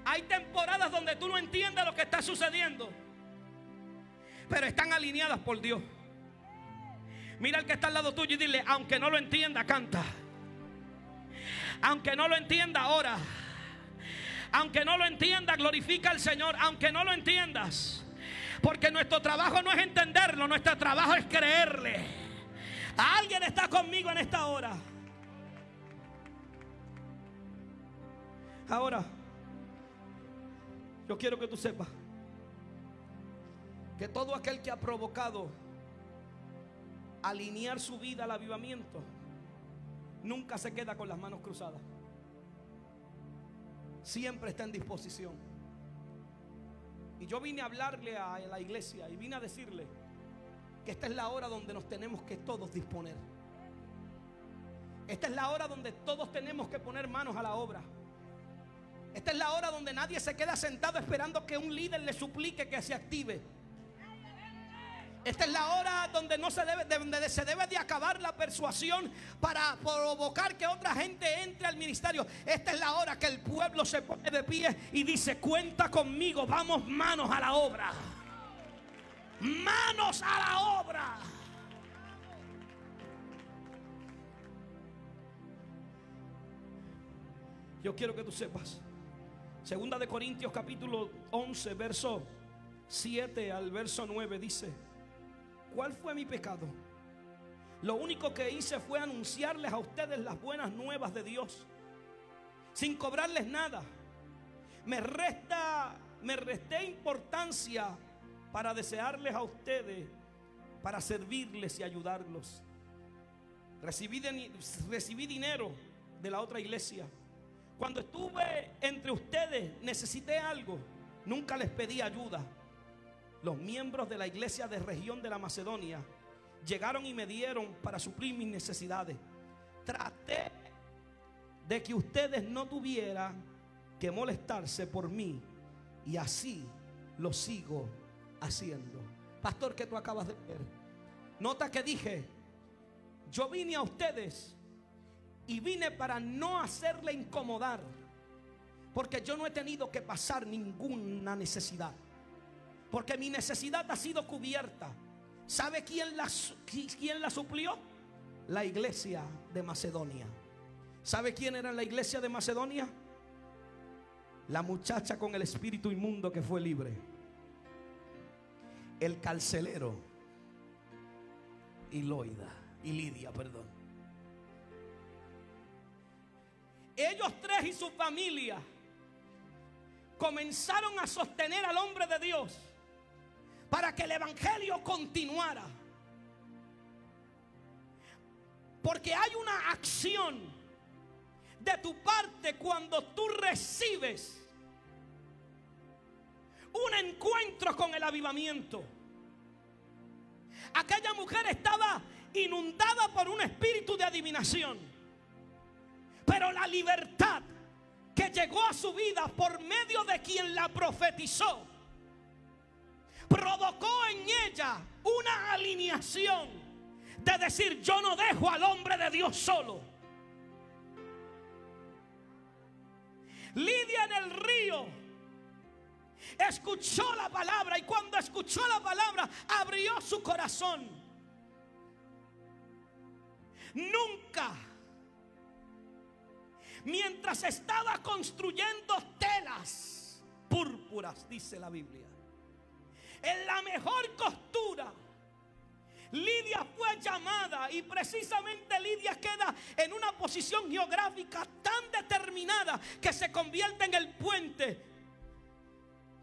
Hay temporadas donde tú no entiendes lo que está sucediendo, pero están alineadas por Dios. Mira al que está al lado tuyo y dile, aunque no lo entienda, canta. Aunque no lo entienda, ahora. Aunque no lo entienda, glorifica al Señor. Aunque no lo entiendas. Porque nuestro trabajo no es entenderlo, nuestro trabajo es creerle. Alguien está conmigo en esta hora. Ahora, yo quiero que tú sepas que todo aquel que ha provocado alinear su vida al avivamiento, nunca se queda con las manos cruzadas. Siempre está en disposición. Y yo vine a hablarle a la iglesia y vine a decirle que esta es la hora donde nos tenemos que todos disponer. Esta es la hora donde todos tenemos que poner manos a la obra. Esta es la hora donde nadie se queda sentado esperando que un líder le suplique que se active. Esta es la hora donde no se debe, donde se debe de acabar la persuasión para provocar que otra gente entre al ministerio. Esta es la hora que el pueblo se pone de pie y dice, cuenta conmigo, vamos manos a la obra. Manos a la obra. Yo quiero que tú sepas. Segunda de Corintios capítulo 11, verso 7 al verso 9 dice, ¿cuál fue mi pecado? Lo único que hice fue anunciarles a ustedes las buenas nuevas de Dios, sin cobrarles nada. Me resta, me resté importancia para desearles a ustedes, para servirles y ayudarlos. Recibí, dinero de la otra iglesia. Cuando estuve entre ustedes necesité algo, nunca les pedí ayuda. Los miembros de la iglesia de región de la Macedonia llegaron y me dieron para suplir mis necesidades. Traté de que ustedes no tuvieran que molestarse por mí y así lo sigo haciendo. Pastor, que tú acabas de ver. Nota que dije, yo vine a ustedes y vine para no hacerle incomodar, porque yo no he tenido que pasar ninguna necesidad, porque mi necesidad ha sido cubierta. ¿Sabe quién la, quién la suplió? La iglesia de Macedonia. ¿Sabe quién era la iglesia de Macedonia? La muchacha con el espíritu inmundo que fue libre. El carcelero. Y Loida. Y Lidia, perdón. Ellos tres y su familia comenzaron a sostener al hombre de Dios para que el evangelio continuara. Porque hay una acción de tu parte cuando tú recibes un encuentro con el avivamiento. Aquella mujer estaba inundada por un espíritu de adivinación. Pero la libertad que llegó a su vida por medio de quien la profetizó provocó en ella una alineación de decir yo no dejo al hombre de Dios solo. Lidia en el río escuchó la palabra y cuando escuchó la palabra abrió su corazón. Nunca, mientras estaba construyendo telas púrpuras, dice la Biblia, en la mejor costura, Lidia fue llamada y precisamente Lidia queda en una posición geográfica tan determinada que se convierte en el puente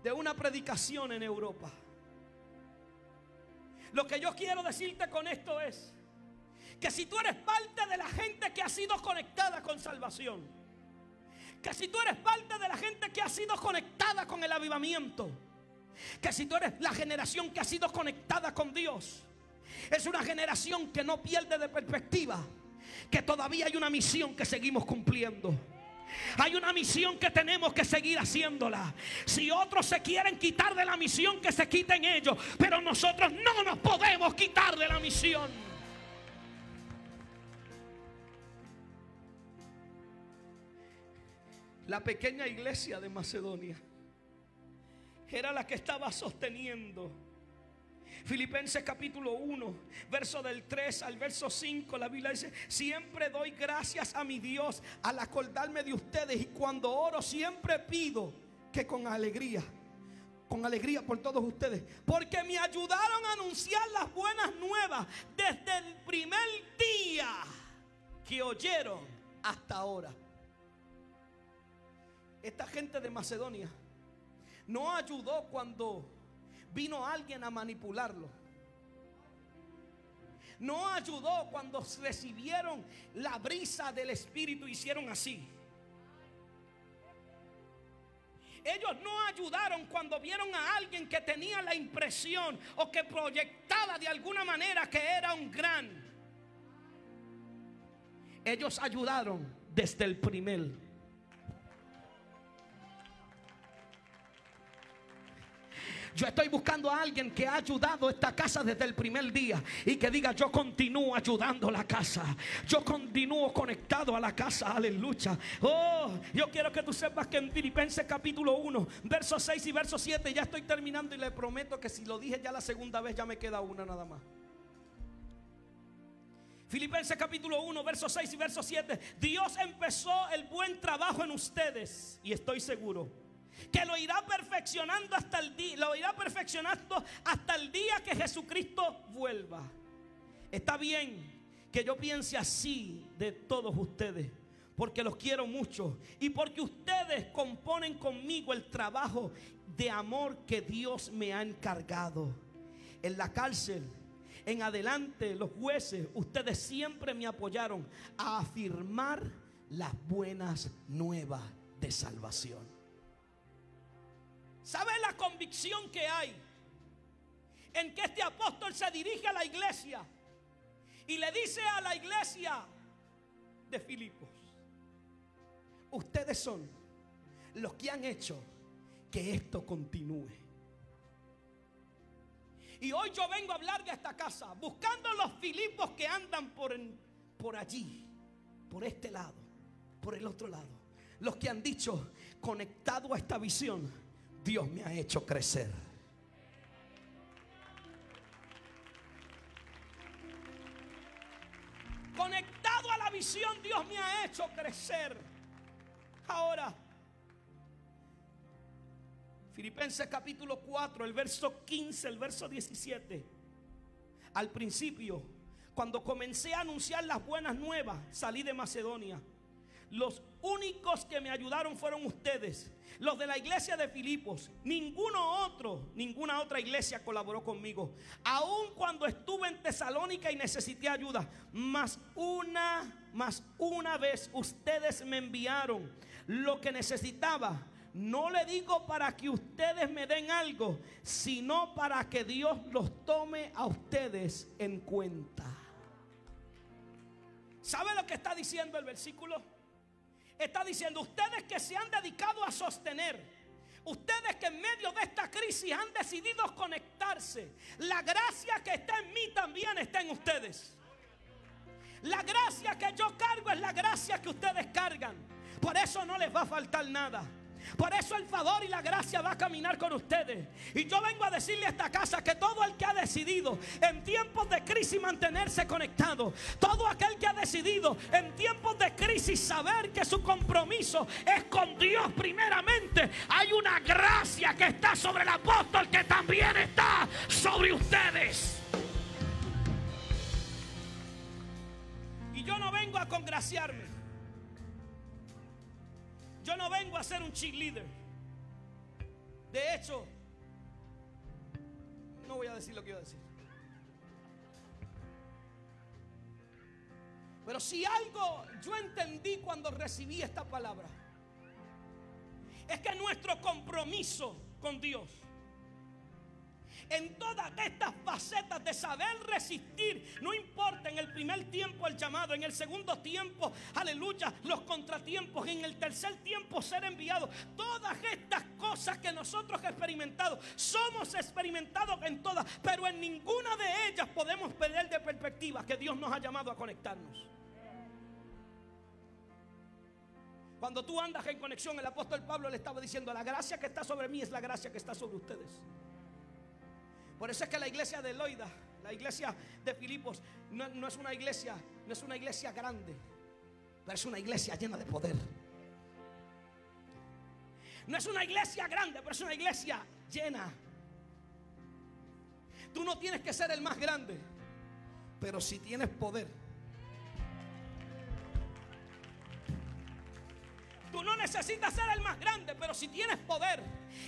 de una predicación en Europa. Lo que yo quiero decirte con esto es que si tú eres parte de la gente que ha sido conectada con salvación, que si tú eres parte de la gente que ha sido conectada con el avivamiento, que si tú eres la generación que ha sido conectada con Dios, es una generación que no pierde de perspectiva, que todavía hay una misión que seguimos cumpliendo. Hay una misión que tenemos que seguir haciéndola. Si otros se quieren quitar de la misión, que se quiten ellos. Pero nosotros no nos podemos quitar de la misión. La pequeña iglesia de Macedonia era la que estaba sosteniendo. Filipenses capítulo 1, verso del 3 al verso 5, la Biblia dice, siempre doy gracias a mi Dios al acordarme de ustedes y cuando oro siempre pido que con alegría, con alegría por todos ustedes, porque me ayudaron a anunciar las buenas nuevas desde el primer día que oyeron hasta ahora. Esta gente de Macedonia no ayudó cuando vino alguien a manipularlo. No ayudó cuando recibieron la brisa del Espíritu, hicieron así. Ellos no ayudaron cuando vieron a alguien que tenía la impresión o que proyectaba de alguna manera que era un gran. Ellos ayudaron desde el primer Yo estoy buscando a alguien que ha ayudado esta casa desde el primer día y que diga, yo continúo ayudando la casa. Yo continúo conectado a la casa. Aleluya. Oh, yo quiero que tú sepas que en Filipenses capítulo 1, versos 6 y verso 7, ya estoy terminando y le prometo que si lo dije ya la segunda vez, ya me queda una nada más. Filipenses capítulo 1, verso 6 y verso 7. Dios empezó el buen trabajo en ustedes y estoy seguro que lo irá perfeccionando hasta el día, lo irá perfeccionando hasta el día que Jesucristo vuelva. Está bien que yo piense así de todos ustedes, porque los quiero mucho y porque ustedes componen conmigo el trabajo de amor que Dios me ha encargado. En la cárcel, en adelante, los jueces, ustedes siempre me apoyaron a afirmar las buenas nuevas de salvación. ¿Sabe la convicción que hay en que este apóstol se dirige a la iglesia y le dice a la iglesia de Filipos, ustedes son los que han hecho que esto continúe. Y hoy yo vengo a hablar de esta casa, buscando los Filipos que andan por, por allí, por este lado, por el otro lado. Los que han dicho, conectado a esta visión, Dios me ha hecho crecer. Conectado a la visión, Dios me ha hecho crecer. Ahora, Filipenses capítulo 4, el verso 15, el verso 17. Al principio, cuando comencé a anunciar las buenas nuevas, salí de Macedonia los únicos que me ayudaron fueron ustedes, los de la iglesia de Filipos. Ninguno otro, ninguna otra iglesia colaboró conmigo. Aun cuando estuve en Tesalónica y necesité ayuda, más una, más una vez ustedes me enviaron lo que necesitaba. No le digo para que ustedes me den algo, sino para que Dios los tome a ustedes en cuenta. ¿Sabe lo que está diciendo el versículo? Está diciendo, ustedes que se han dedicado a sostener, ustedes que en medio de esta crisis han decidido conectarse, la gracia que está en mí también está en ustedes. La gracia que yo cargo es la gracia que ustedes cargan. Por eso no les va a faltar nada. Por eso el favor y la gracia va a caminar con ustedes. Y yo vengo a decirle a esta casa que todo el que ha decidido en tiempos de crisis mantenerse conectado, todo aquel que ha decidido en tiempos de crisis saber que su compromiso es con Dios primeramente, hay una gracia que está sobre el apóstol que también está sobre ustedes. Y yo no vengo a congraciarme. Yo no vengo a ser un cheerleader. De hecho, no voy a decir lo que iba a decir. Pero si algo yo entendí cuando recibí esta palabra, es que nuestro compromiso con Dios, en todas estas facetas de saber resistir, no importa en el primer tiempo el llamado, en el segundo tiempo, aleluya, los contratiempos, en el tercer tiempo ser enviado, todas estas cosas que nosotros experimentado, somos experimentados en todas, pero en ninguna de ellas podemos perder de perspectiva que Dios nos ha llamado a conectarnos. Cuando tú andas en conexión, el apóstol Pablo le estaba diciendo, la gracia que está sobre mí es la gracia que está sobre ustedes. Por eso es que la iglesia de Loida, la iglesia de Filipos, no, no es una iglesia, no es una iglesia grande, pero es una iglesia llena de poder. No es una iglesia grande, pero es una iglesia llena. Tú no tienes que ser el más grande, pero si tienes poder. Tú no necesitas ser el más grande, pero si tienes poder,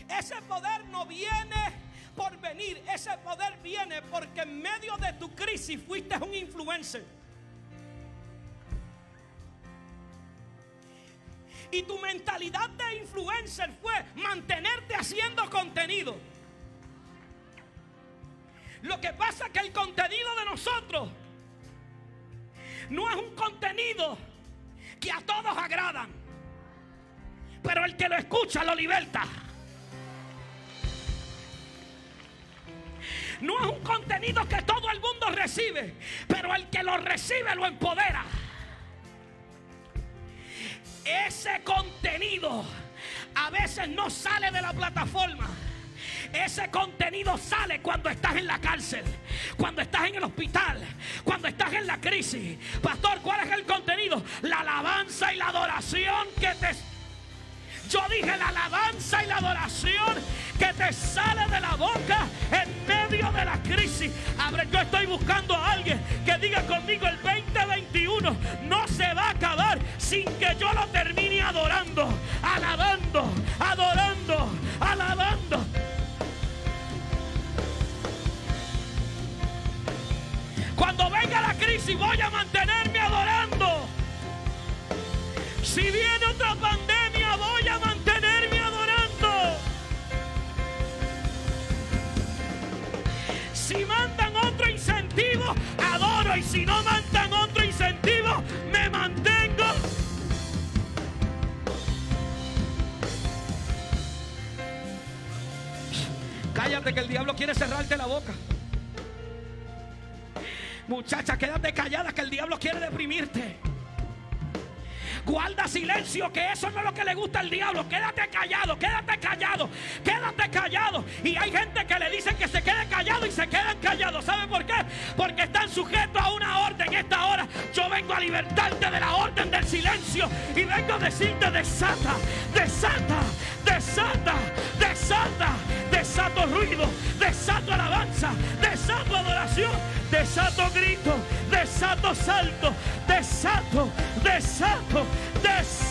ese poder no viene por venir, ese poder viene porque en medio de tu crisis fuiste un influencer. Y tu mentalidad de influencer fue mantenerte haciendo contenido. Lo que pasa es que el contenido de nosotros no es un contenido que a todos agradan. Pero el que lo escucha lo liberta. No es un contenido que todo el mundo recibe, pero el que lo recibe lo empodera. Ese contenido a veces no sale de la plataforma. Ese contenido sale cuando estás en la cárcel, cuando estás en el hospital, cuando estás en la crisis. Pastor, ¿cuál es el contenido? La alabanza y la adoración que te yo dije la alabanza y la adoración que te sale de la boca en medio de la crisis. Abre, yo estoy buscando a alguien que diga conmigo el 2021 no se va a acabar sin que yo lo termine adorando, alabando, adorando, alabando. Cuando venga la crisis voy a mantenerme adorando. Si viene otra pandemia, voy a mantenerme adorando. Si mandan otro incentivo, adoro. Y si no mandan otro incentivo, me mantengo. Cállate que el diablo quiere cerrarte la boca. Muchacha, quédate callada que el diablo quiere deprimirte. Guarda silencio, que eso no es lo que le gusta al diablo. Quédate callado, quédate callado, quédate callado. Y hay gente que le dicen que se quede callado y se quedan callados. ¿Sabe por qué? Porque están sujetos a una orden. Esta hora yo vengo a libertarte de la orden del silencio y vengo a decirte desata, desata, desata, desata, desato ruido, desato alabanza, desato adoración, desato grito, desato salto, desato, desato, des.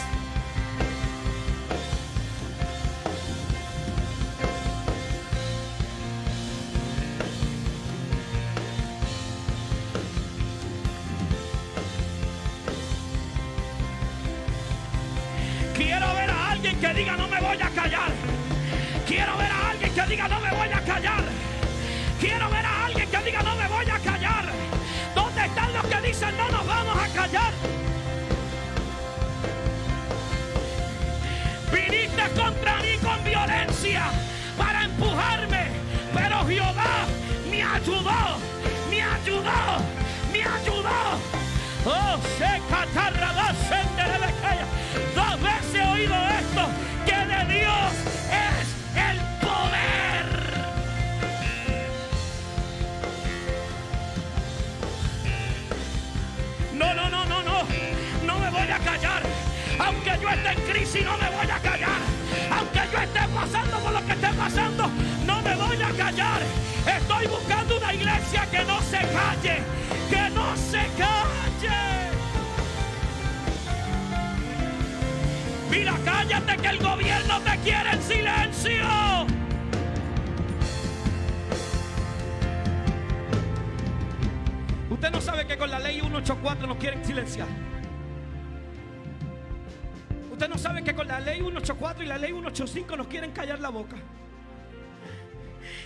184 y la ley 185 nos quieren callar la boca.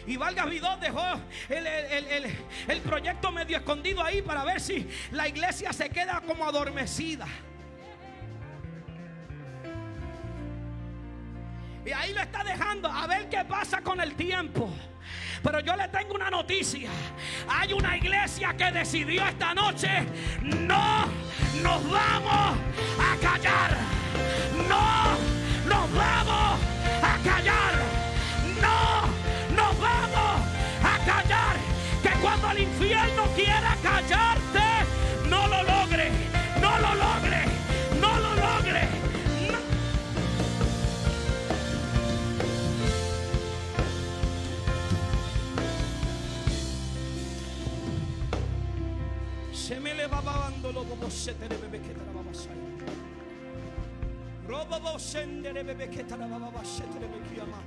Y Valga Vidot dejó el, el- el- el proyecto medio escondido ahí para ver si la iglesia se queda como adormecida. Y ahí lo está dejando a ver qué pasa con el tiempo. Pero yo le tengo una noticia. Hay una iglesia que decidió esta noche, no nos vamos baba se te le bebe chiama.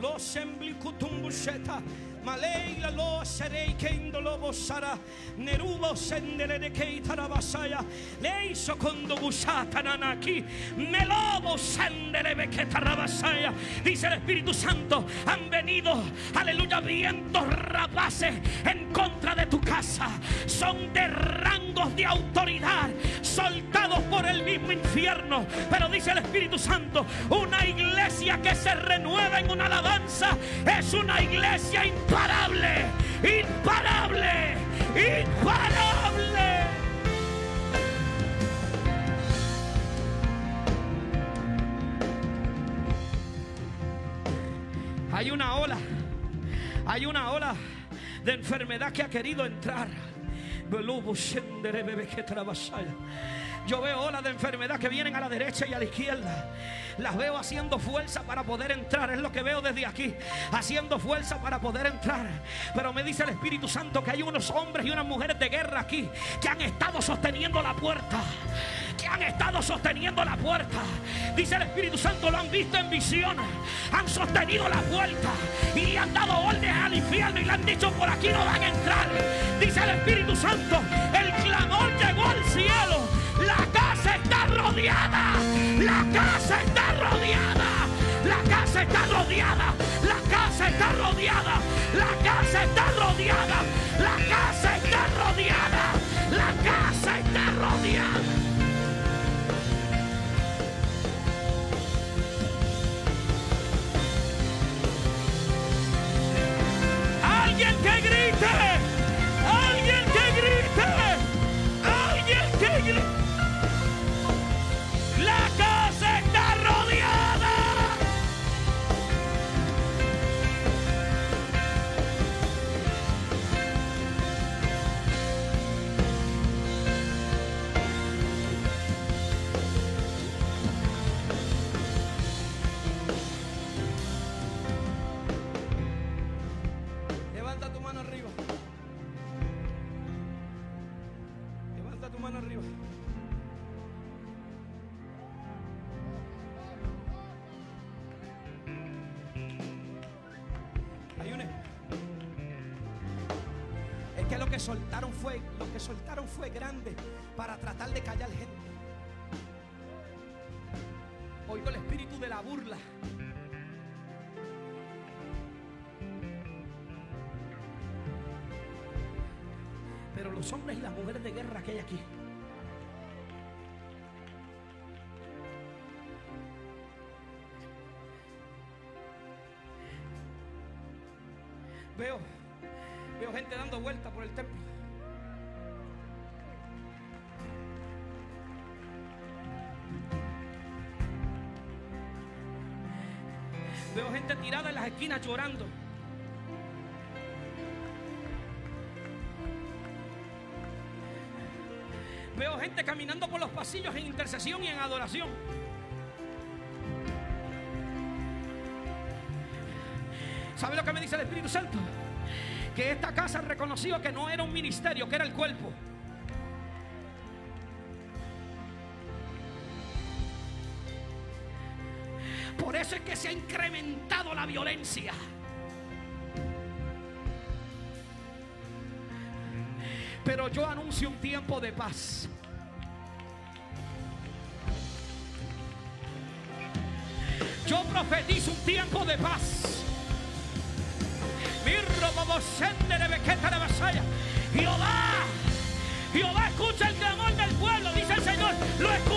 Lo sembli kutumbu sheta. Malei la lo serei che indolo bo sara. Nerubo sendere de che tarabasaya. Lei secondo busata nanaki. Melobo sendere be che tarabasaya. Dice el Espíritu Santo, han venido, aleluya, vientos rapaces en contra de tu casa. Son de rangos de autoridad, soltados por el mismo infierno. Pero dice el Espíritu Santo, una iglesia que se renueva en una alabanza es una iglesia imparable, imparable, imparable. Hay una ola, hay una ola de enfermedad que ha querido entrar. Yo veo olas de enfermedad que vienen a la derecha y a la izquierda. Las veo haciendo fuerza para poder entrar. Es lo que veo desde aquí. Haciendo fuerza para poder entrar. Pero me dice el Espíritu Santo que hay unos hombres y unas mujeres de guerra aquí que han estado sosteniendo la puerta. Que han estado sosteniendo la puerta. Dice el Espíritu Santo, lo han visto en visión. Han sostenido la puerta y le han dado órdenes al infierno y le han dicho por aquí no van a entrar. Dice el Espíritu Santo, el clamor llegó al cielo. La casa está rodeada. La casa está rodeada. La casa está rodeada. La casa está rodeada. La casa está rodeada. La casa está rodeada. La casa está rodeada. Que y en adoración. ¿Sabe lo que me dice el Espíritu Santo? Que esta casa reconoció que no era un ministerio, que era el cuerpo. ha incrementado la violencia. Pero yo anuncio un tiempo de paz. Tiempo de paz. Jehová, Jehová escucha el clamor del pueblo, dice el Señor. Lo escuché.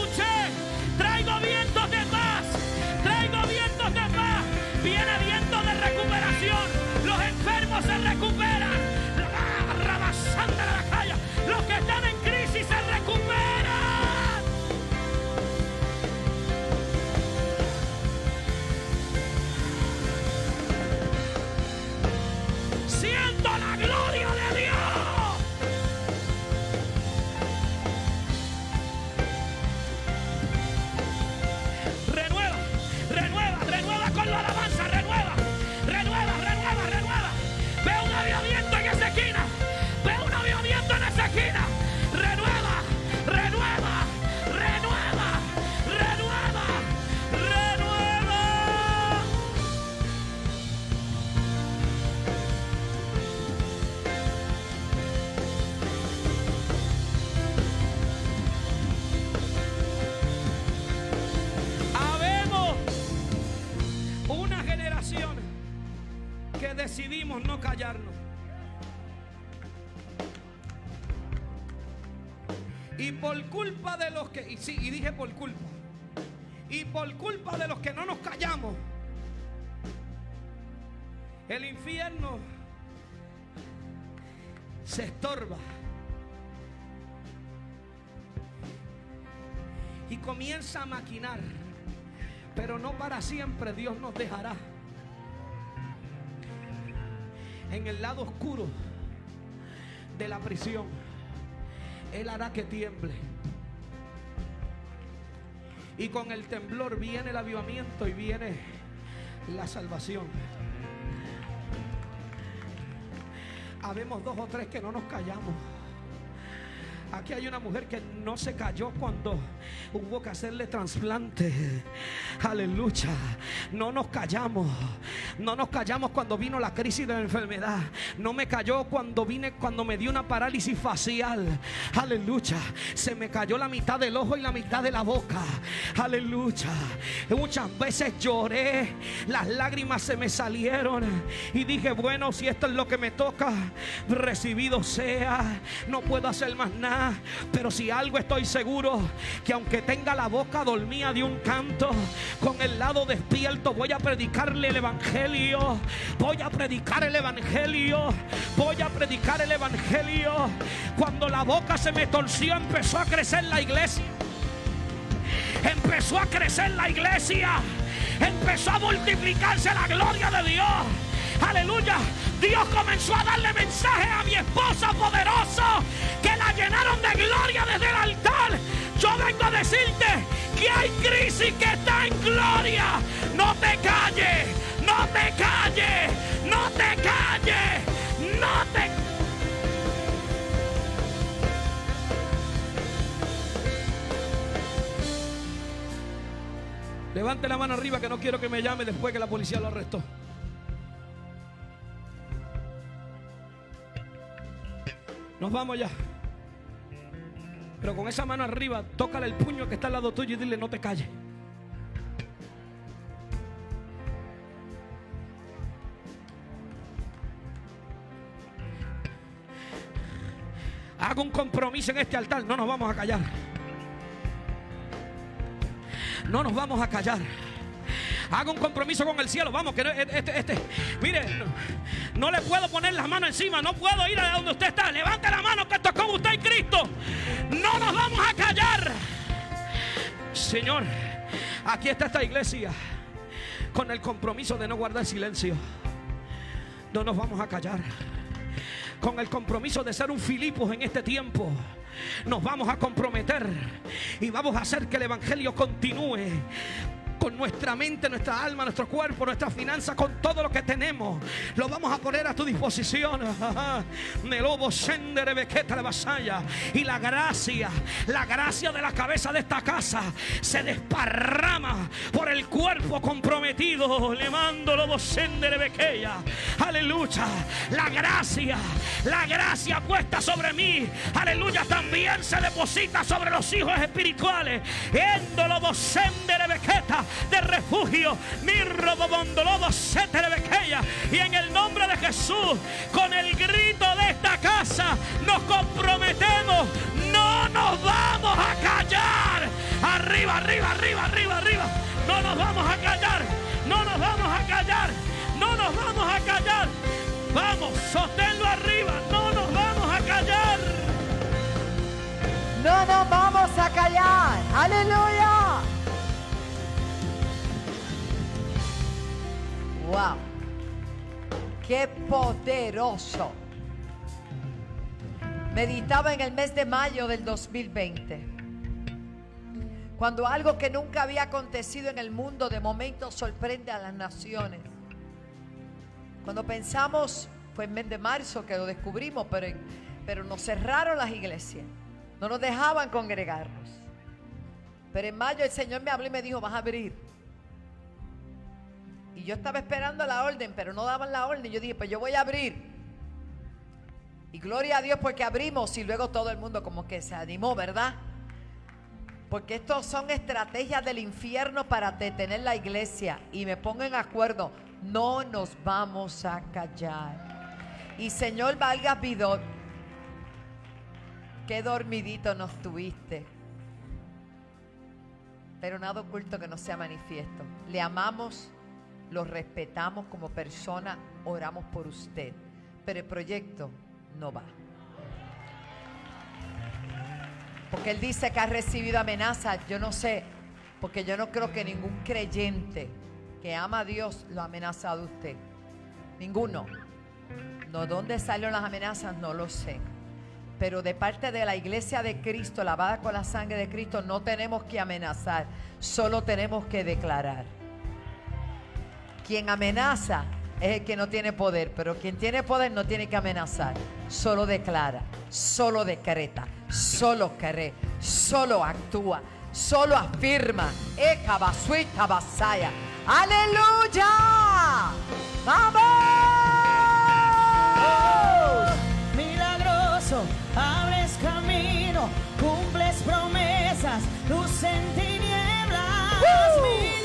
Por culpa de los que no nos callamos, el infierno se estorba. y comienza a maquinar. Pero no para siempre Dios nos dejará en el lado oscuro de la prisión. Él hará que tiemble. Y con el temblor viene el avivamiento y viene la salvación. Habemos dos o tres que no nos callamos. Aquí hay una mujer que no se cayó cuando hubo que hacerle trasplante. Aleluya. No nos callamos. No nos callamos cuando vino la crisis de la enfermedad. No me cayó cuando vine cuando me dio una parálisis facial. Aleluya. Se me cayó la mitad del ojo y la mitad de la boca. Aleluya. Muchas veces lloré. Las lágrimas se me salieron. Y dije, bueno, si esto es lo que me toca, recibido sea. No puedo hacer más nada. Pero si algo estoy seguro, que aunque tenga la boca dormida de un canto, con el lado despierto voy a predicarle el Evangelio. Voy a predicar el Evangelio. Voy a predicar el Evangelio. Cuando la boca se me torció, empezó a crecer la iglesia. Empezó a crecer la iglesia. Empezó a multiplicarse la gloria de Dios. Aleluya. Dios comenzó a darle mensaje a mi esposa poderoso que llenaron de gloria desde el altar. Yo vengo a decirte que hay crisis que está en gloria. No te calles, no te calles, no te calles, no te Levante la mano arriba que no quiero que me llame después que la policía lo arrestó. Nos vamos ya. Pero con esa mano arriba, tócale el puño que está al lado tuyo y dile no te calles. Hago un compromiso en este altar, no nos vamos a callar. No nos vamos a callar. Hago un compromiso con el cielo. Vamos, que no- este, este, mire, no, le puedo poner las manos encima. No puedo ir a donde usted está. Levante la mano que esto es usted y Cristo. No nos vamos a callar. Señor, aquí está esta iglesia con el compromiso de no guardar silencio. No nos vamos a callar. Con el compromiso de ser un Filipos en este tiempo. Nos vamos a comprometer y vamos a hacer que el Evangelio continúe con nuestra mente, nuestra alma, nuestro cuerpo, nuestra finanza, con todo lo que tenemos. Lo vamos a poner a tu disposición. Lobo sendere bequeta de vasalla. Y la gracia, la gracia de la cabeza de esta casa se desparrama por el cuerpo comprometido. Le mando lobo sendere bequeya. Aleluya. La gracia, la gracia puesta sobre mí. Aleluya. También se deposita sobre los hijos espirituales. Endolobo sendere bequeta de refugio. Y en el nombre de Jesús, con el grito de esta casa, nos comprometemos. No nos vamos a callar. Arriba, arriba, arriba, arriba, arriba. No nos vamos a callar. No nos vamos a callar. No nos vamos a callar. Vamos, sosténlo arriba. No nos vamos a callar. No nos vamos a callar. Aleluya. Wow. Qué poderoso. Meditaba en el mes de mayo del 2020. Cuando algo que nunca había acontecido en el mundo de momento sorprende a las naciones. Cuando pensamos, fue en mes de marzo que lo descubrimos, pero, pero nos cerraron las iglesias. No nos dejaban congregarnos. Pero en mayo el Señor me habló y me dijo, vas a abrir. Y yo estaba esperando la orden, pero no daban la orden. Yo dije, pues yo voy a abrir. Y gloria a Dios porque abrimos y luego todo el mundo como que se animó, ¿verdad? Porque estos son estrategias del infierno para detener la iglesia. Y me pongo en acuerdo, no nos vamos a callar. Y Señor, valga Vidor, qué dormidito nos tuviste. Pero nada oculto que no sea manifiesto. Le amamos, lo respetamos como persona, oramos por usted. Pero el proyecto no va. Porque él dice que ha recibido amenazas. Yo no sé, porque yo no creo que ningún creyente que ama a Dios lo ha amenazado a usted. Ninguno. No, ¿dónde salieron las amenazas? No lo sé. Pero de parte de la iglesia de Cristo, lavada con la sangre de Cristo, no tenemos que amenazar, solo tenemos que declarar. Quien amenaza es el que no tiene poder, pero quien tiene poder no tiene que amenazar, solo declara, solo decreta, solo cree, solo actúa, solo afirma. Eka basuita basaya. ¡Aleluya! ¡Vamos! Milagroso, abres camino, cumples promesas, luz en tinieblas, ¡Uh!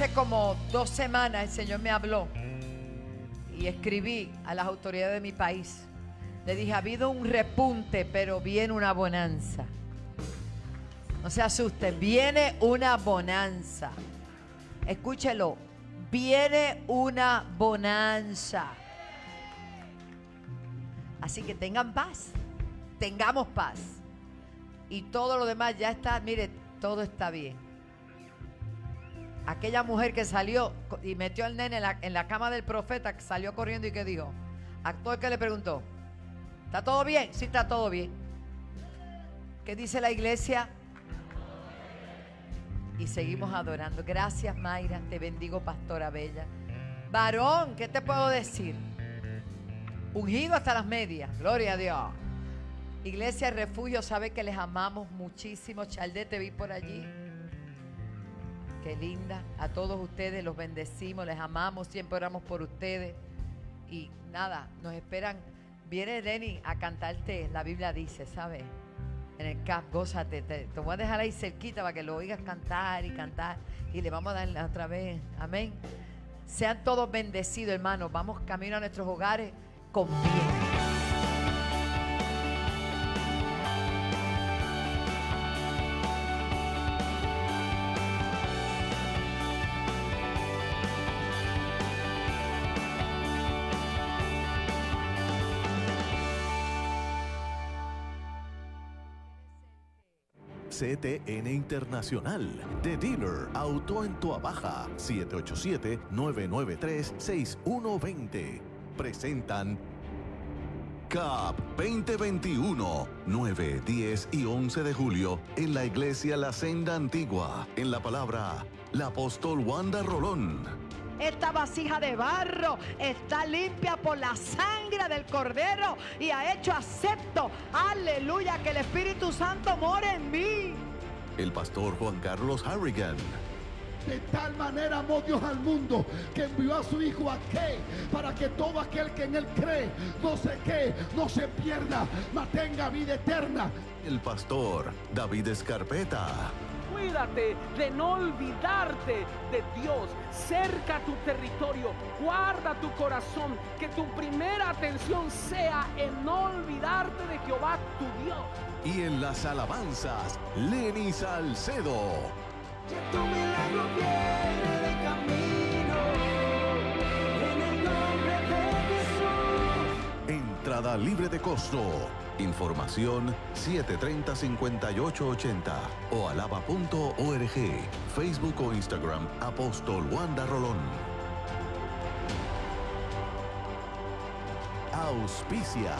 Hace como dos semanas el Señor me habló y escribí a las autoridades de mi país. Le dije, ha habido un repunte, pero viene una bonanza. No se asusten, viene una bonanza. Escúchelo, viene una bonanza. Así que tengan paz, tengamos paz. Y todo lo demás ya está, mire, todo está bien aquella mujer que salió y metió al nene en la, cama del profeta, que salió corriendo y que dijo, actor que le preguntó, ¿está todo bien? Sí, está todo bien. ¿Qué dice la iglesia? Y seguimos adorando. Gracias, Mayra. Te bendigo, Pastora Bella. Varón, ¿qué te puedo decir? Ungido hasta las medias. Gloria a Dios. Iglesia Refugio, sabe que les amamos muchísimo. Chaldé, te vi por allí. Qué linda. A todos ustedes los bendecimos, les amamos, siempre oramos por ustedes. Y nada, nos esperan. Viene Denny a cantarte, la Biblia dice, ¿sabes? En el CAP, gózate. Te, te voy a dejar ahí cerquita para que lo oigas cantar y cantar. Y le vamos a dar otra vez. Amén. Sean todos bendecidos, hermanos. Vamos camino a nuestros hogares con bien. CTN Internacional. The Dealer. Auto en Tua Baja. 787-993-6120. Presentan CAP 2021, 9, 10 y 11 de julio en la iglesia La Senda Antigua. En la palabra, la apóstol Wanda Rolón. Esta vasija de barro está limpia por la sangre del cordero y ha hecho acepto. Aleluya, que el Espíritu Santo more en mí. El pastor Juan Carlos Harrigan. De tal manera amó Dios al mundo que envió a su Hijo a qué? Para que todo aquel que en Él cree no se qué, no se pierda, mas tenga vida eterna. El pastor David Escarpeta. Cuídate de no olvidarte de Dios. Cerca tu territorio. Guarda tu corazón. Que tu primera atención sea en no olvidarte de Jehová tu Dios. Y en las alabanzas, Lenny Salcedo. Que tu milagro viene de camino. En el nombre de Jesús. Entrada libre de costo. Información 730-5880 o alaba.org. Facebook o Instagram Apóstol Wanda Rolón. Auspicia.